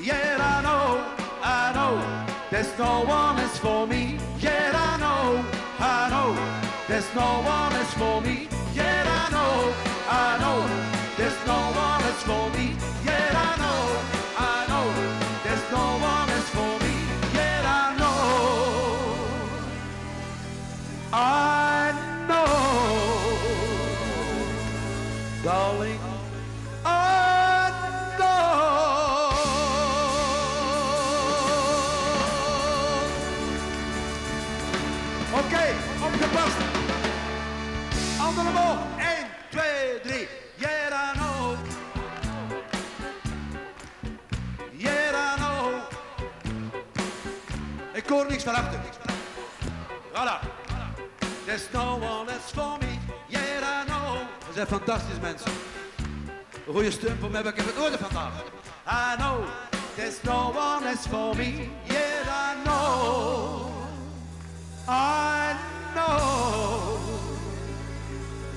Yeah, I know, I know. There's no one else for me. Yeah, I know, I know. There's no one else for me. Yeah, I know, I know. There's no one else for me. Yeah, I know, I know. There's no one else for me. Yeah, I know. I van achter. Voilà. There's no one else for me. Yeah, I know. Dat zijn fantastisch mensen. Een goede steun voor mij, ik heb het nodig vandaag. I know. There's no one else for me. Yeah, I know. I know.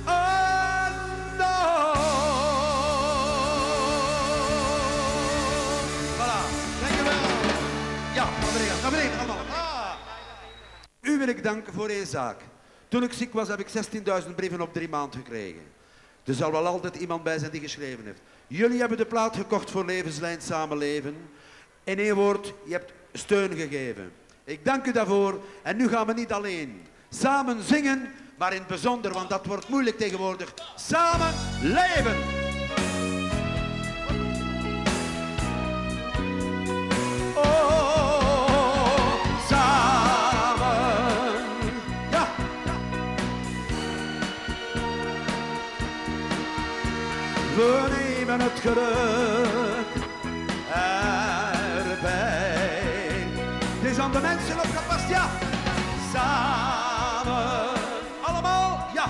I wil ik danken voor één zaak. Toen ik ziek was, heb ik 16.000 brieven op drie maanden gekregen. Er zal wel altijd iemand bij zijn die geschreven heeft. Jullie hebben de plaat gekocht voor Levenslijn Samenleven. In één woord, je hebt steun gegeven. Ik dank u daarvoor. En nu gaan we niet alleen samen zingen, maar in het bijzonder, want dat wordt moeilijk tegenwoordig, samen leven. Oh, We nemen het geluk erbij. Het is aan de mensen opgepast, ja. Samen. Allemaal, ja.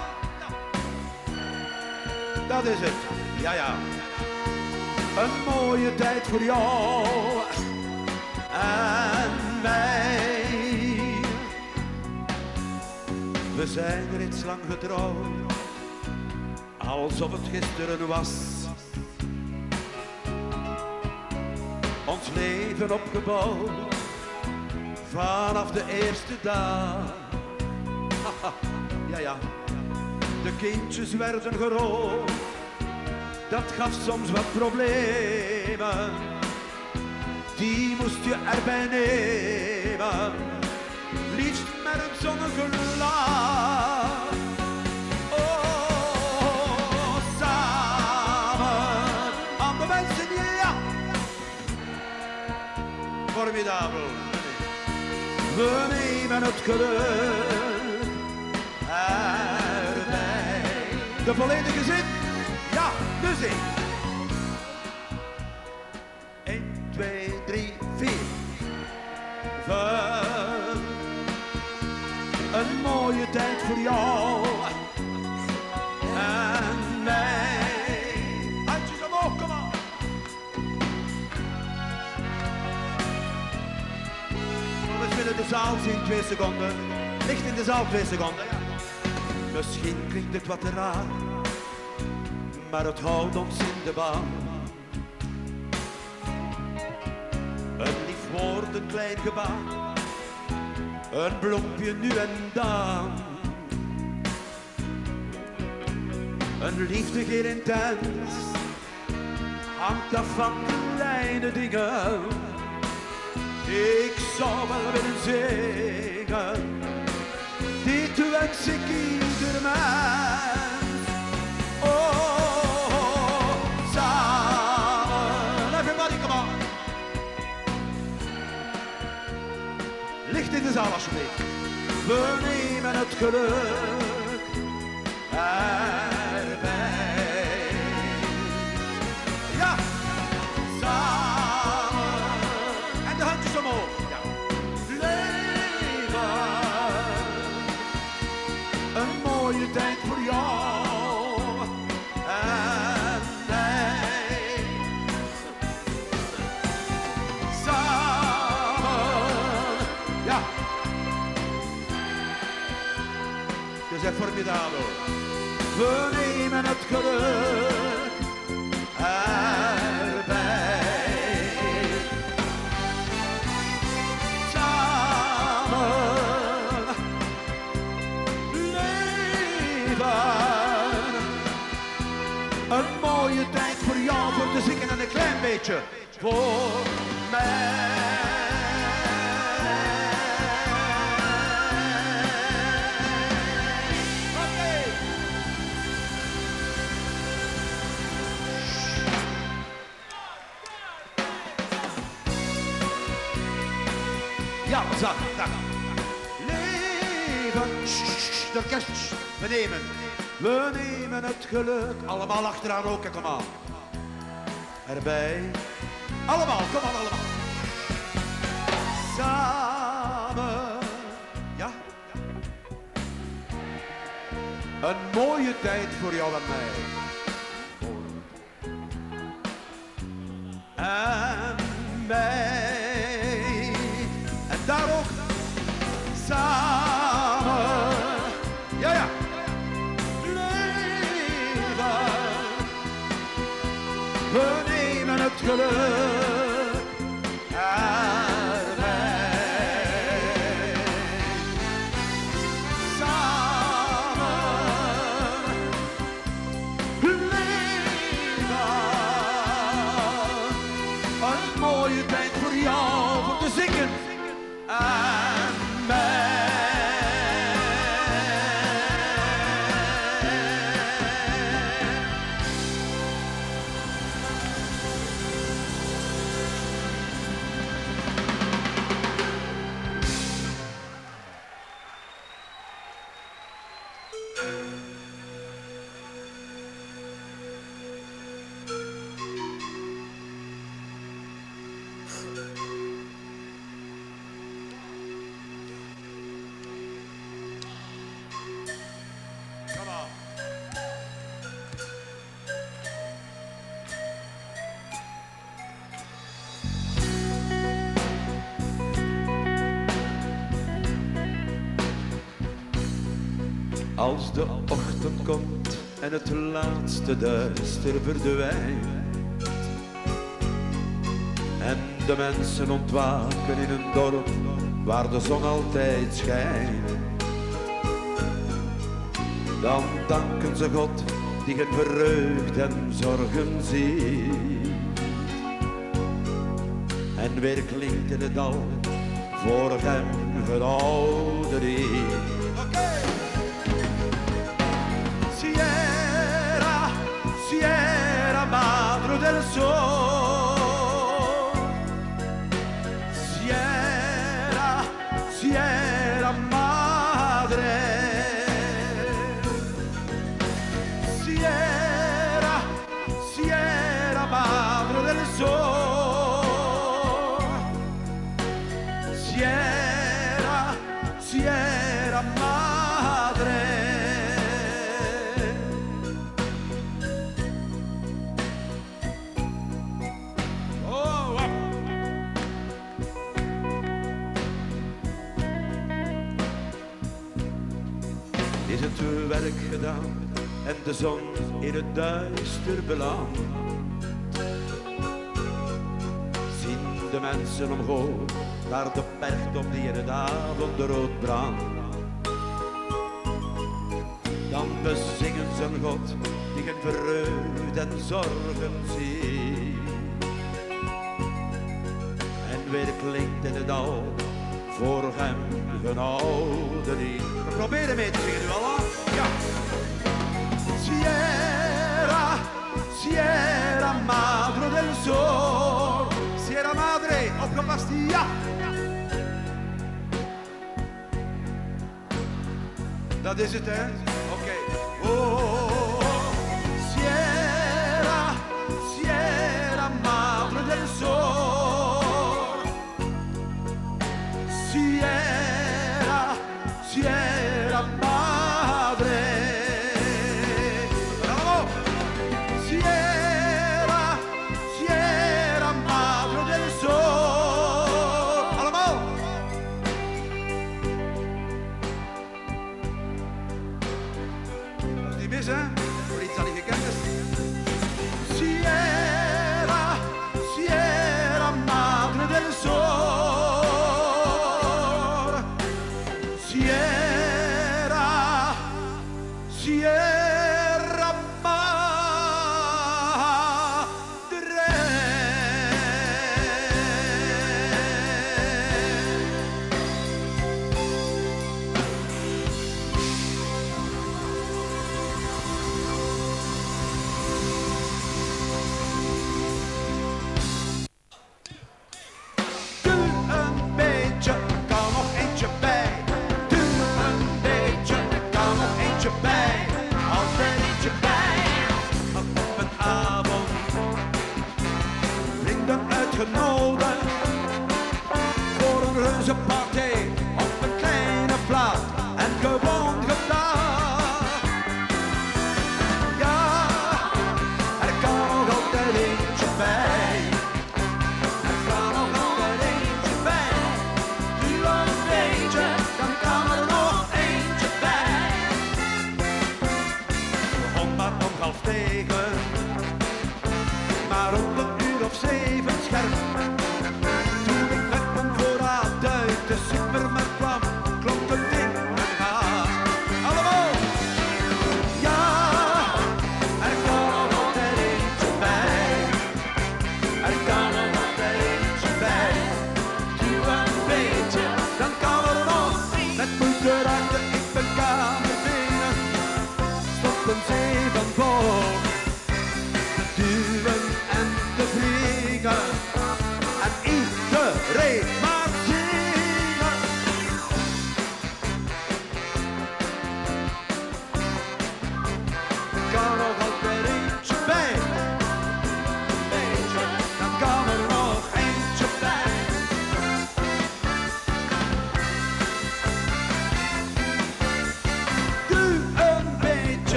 Dat is het. Ja, ja. Een mooie tijd voor jou en mij. We zijn reeds lang getrouwd, alsof het gisteren was. Ons leven opgebouwd, vanaf de eerste dag. Ja, ja, de kindjes werden groot, dat gaf soms wat problemen die moest je erbij nemen. Liefst met een zonnige Formidabel. We nemen het geluk erbij. De volledige zin? Ja, de zin. 1, 2, 3, 4. Vijf. Een mooie tijd voor jou zaal zien, twee seconden. Licht in de zaal, twee seconden. Misschien klinkt het wat raar, maar het houdt ons in de baan. Een lief woord, een klein gebaar, een bloempje nu en dan. Een liefde geen intens, hangt af van kleine dingen. Ik zou wel willen zeggen, dit wens ik ieder mens. Oh, samen, everybody come on. Licht in de zaal alsjeblieft. We nemen het geluk erbij. We nemen het geluk erbij. Samen leven. Een mooie tijd voor jou, voor te zingen en een klein beetje voor mij. De sst. we nemen, we nemen het geluk. Allemaal achteraan ook, kom aan. Erbij. Allemaal, kom aan, allemaal. Samen, ja. Een mooie tijd voor jou en mij. En mij. Nemen Als de ochtend komt en het laatste duister verdwijnt en de mensen ontwaken in een dorp waar de zon altijd schijnt, dan danken ze God die hen verheugd en zorgen ziet. En weer klinkt in het dal voor hem het oude. Del Sol. de in het duister beland. Zien de mensen omhoog, naar de bergtop die in het avond rood brandt. Dan bezingen ze een God die geen vreugd en zorgen ziet. En weer klinkt in het al voor hem een oude lied. We proberen mee te zingen, nu al af. si era, si era madre del sol, si era madre, osteopastia. Da desiderio.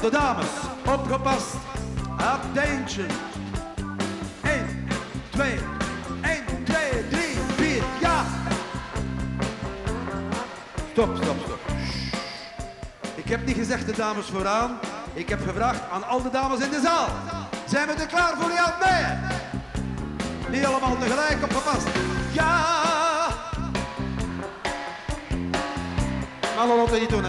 de dames, opgepast. Attention. 1, 2, 1, 2, 3, 4, ja! Stop, stop, stop. Ik heb niet gezegd de dames vooraan. Ik heb gevraagd aan al de dames in de zaal. Zijn we er klaar voor? die of nee? Niet allemaal tegelijk opgepast. Ja! Maar dat laten niet doen.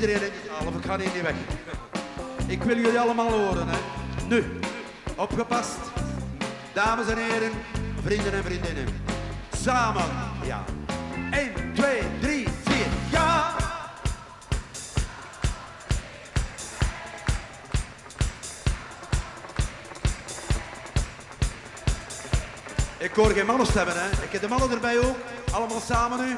iedereen in de zaal, of ik ga niet weg. Ik wil jullie allemaal horen, hè. Nu, opgepast. Dames en heren, vrienden en vriendinnen. Samen, ja. 1, 2, 3, 4, ja! Ik hoor geen mannen stemmen, hè. Ik heb de mannen erbij ook. Allemaal samen nu.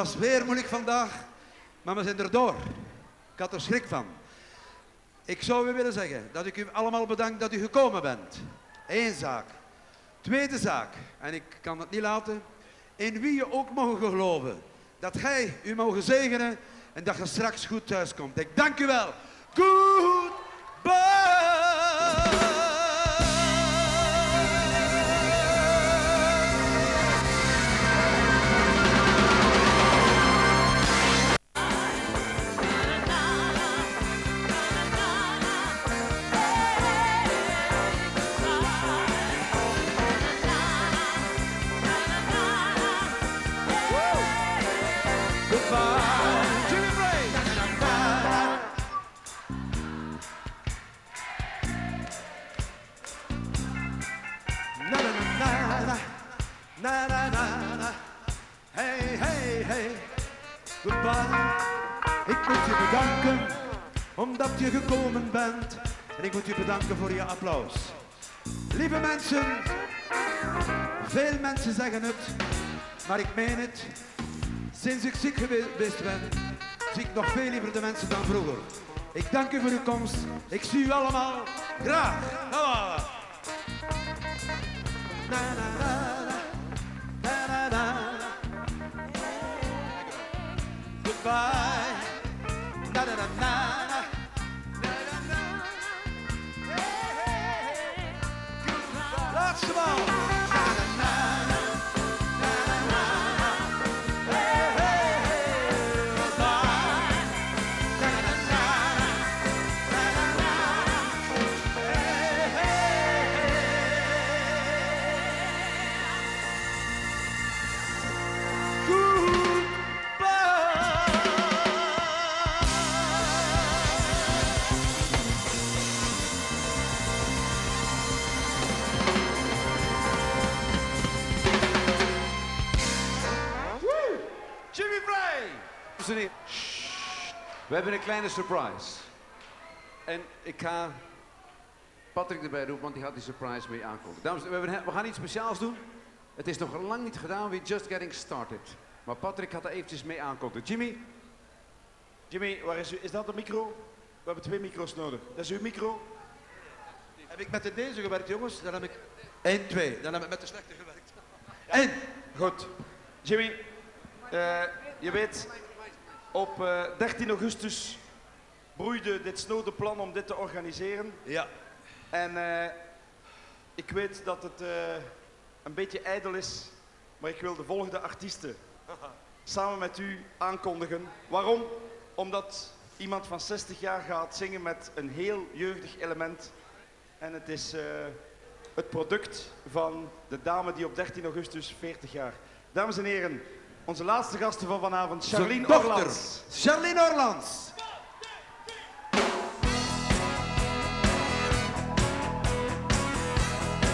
Was weer moeilijk vandaag, maar we zijn erdoor. Ik had er schrik van. Ik zou u willen zeggen dat ik u allemaal bedank dat u gekomen bent. Eén zaak. Tweede zaak, en ik kan het niet laten, in wie je ook mogen geloven. Dat gij u mogen zegenen en dat je straks goed thuis komt. Ik dank u wel. Goodbye. Goodbye Ik moet je bedanken omdat je gekomen bent en ik moet je bedanken voor je applaus. Lieve mensen, veel mensen zeggen het, maar ik meen het. Sinds ik ziek geweest ben, zie ik nog veel liever de mensen dan vroeger. Ik dank u voor uw komst. Ik zie u allemaal graag. Hallo. fire. We hebben een kleine surprise. En ik ga Patrick erbij roepen, want die gaat die surprise mee aankondigen. Dames en heren, we, gaan iets speciaals doen. Het is nog lang niet gedaan, we're just getting started. Maar Patrick gaat er eventjes mee aankondigen. Jimmy? Jimmy, waar is, u, is dat de micro? We hebben twee micro's nodig. Dat is uw micro? Heb ik met de deze gewerkt, jongens? Dan heb ik 1, 2. Dan heb ik met de slechte gewerkt. En Goed. Jimmy, eh, je weet, op eh, 13 augustus broeide dit snode plan om dit te organiseren. Ja. En eh, ik weet dat het eh, een beetje ijdel is, maar ik wil de volgende artiesten samen met u aankondigen. Waarom? Omdat iemand van 60 jaar gaat zingen met een heel jeugdig element. En het is eh, het product van de dame die op 13 augustus 40 jaar. Dames en heren, onze laatste gasten van vanavond, Charlene Orlands. Charlene Orlands.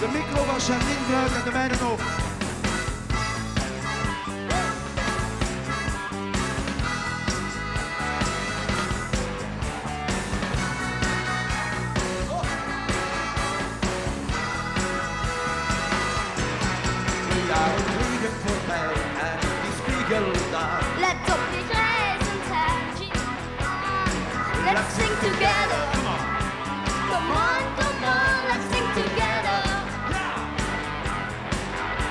De micro van Charlene gebruikt en de mijne ook. Let's sing together. Come on, come on, let's sing together.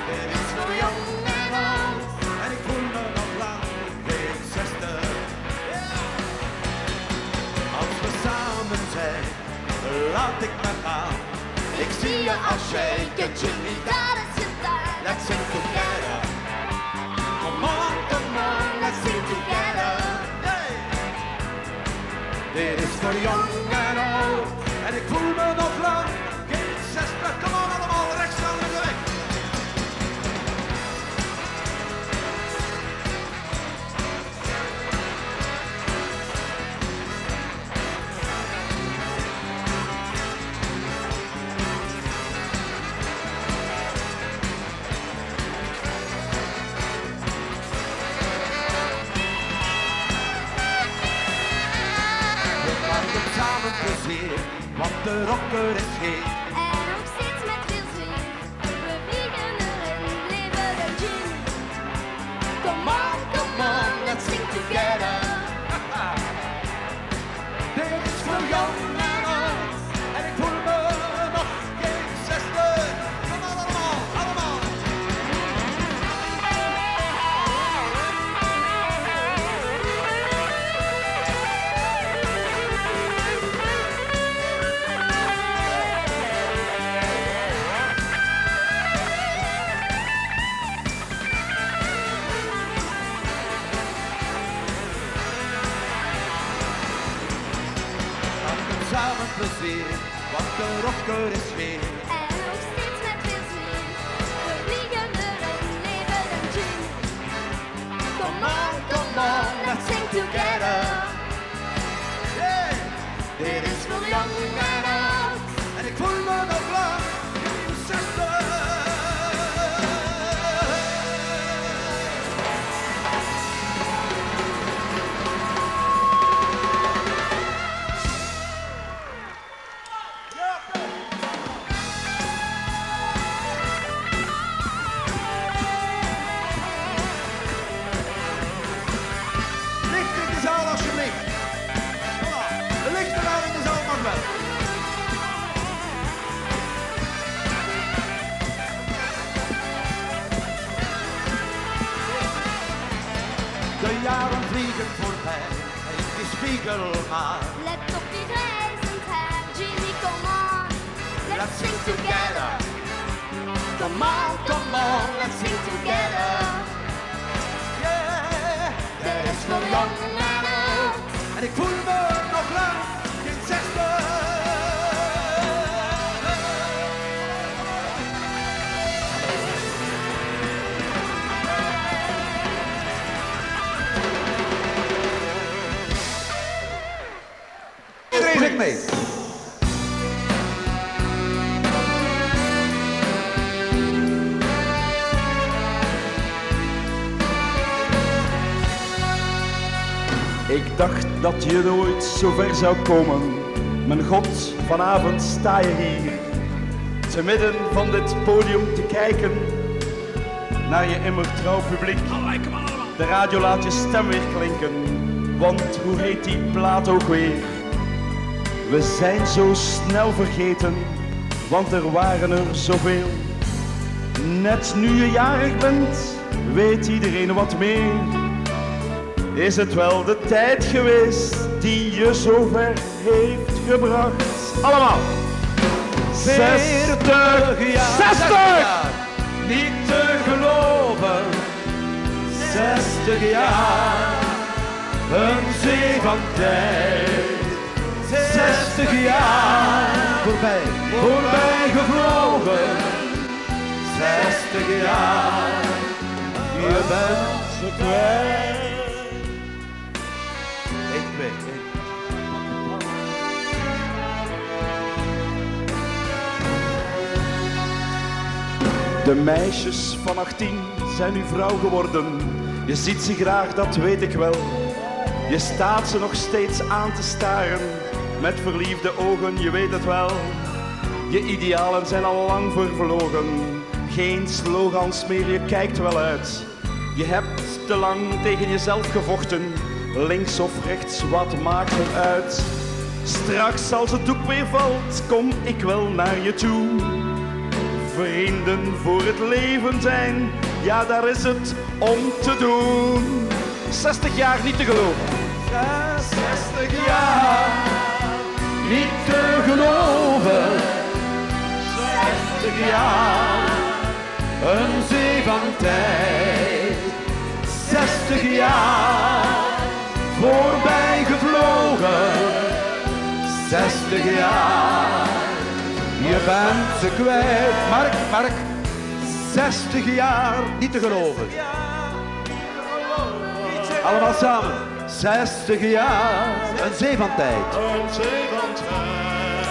Dit is voor jong en oud. En ik voel me nog lang geen zestig. Als we samen zijn, laat ik me gaan. Ik zie je al shaken, Jimmy. Dat is je tijd. Let's sing together. Come on, come on, let's sing together. Dit is voor jong en oud. En ik voel me nog lang geen zestig. Come on, de rocker is heet. Ik die spiegel maar. Let op je grijzend haar, Jimmy, come on. Let's sing together. Come on, come on, let's sing together. Yeah, dit is voor jong en oud. En ik dat je nooit zo ver zou komen. Mijn god, vanavond sta je hier. Te midden van dit podium te kijken. Naar je immer trouw publiek. De radio laat je stem weer klinken. Want hoe heet die plaat ook weer? We zijn zo snel vergeten. Want er waren er zoveel. Net nu je jarig bent, weet iedereen wat meer. Is het wel de tijd geweest die je zo ver heeft gebracht? Allemaal. 60 jaar, 60 jaar, niet te geloven. 60 jaar, een zee van tijd. 60 jaar, voorbij, voorbij gevlogen. 60 jaar, je bent ze kwijt. De meisjes van 18 zijn nu vrouw geworden. Je ziet ze graag, dat weet ik wel. Je staat ze nog steeds aan te staren. Met verliefde ogen, je weet het wel. Je idealen zijn al lang vervlogen. Geen slogans meer, je kijkt wel uit. Je hebt te lang tegen jezelf gevochten. Links of rechts, wat maakt het uit? Straks als het doek weer valt, kom ik wel naar je toe. Vrienden voor het leven zijn, ja daar is het om te doen. 60 jaar niet te geloven. 60 jaar niet te geloven. 60 jaar, een zee van tijd. 60 jaar, voorbij gevlogen. 60 jaar, je bent ze kwijt. Mark, Mark, 60 jaar, niet te geloven. Allemaal samen. 60 jaar, een zee van tijd. Een zee van tijd.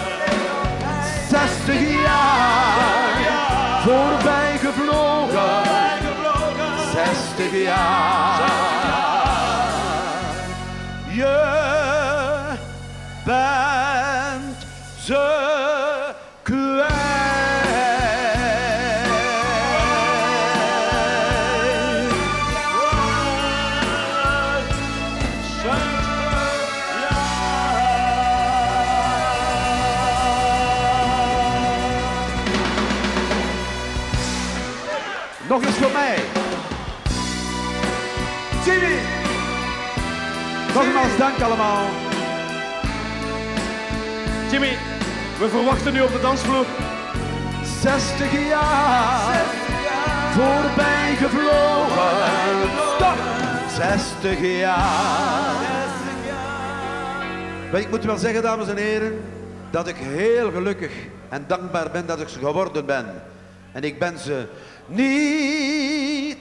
60 jaar, voorbij gevlogen. 60 jaar. Je bent Nogmaals dank allemaal. Jimmy, we verwachten nu op de dansvloer. 60 jaar, voorbij gevlogen. Stop! 60 jaar. Wel, Ik moet wel zeggen, dames en heren, dat ik heel gelukkig en dankbaar ben dat ik ze geworden ben. En ik ben ze niet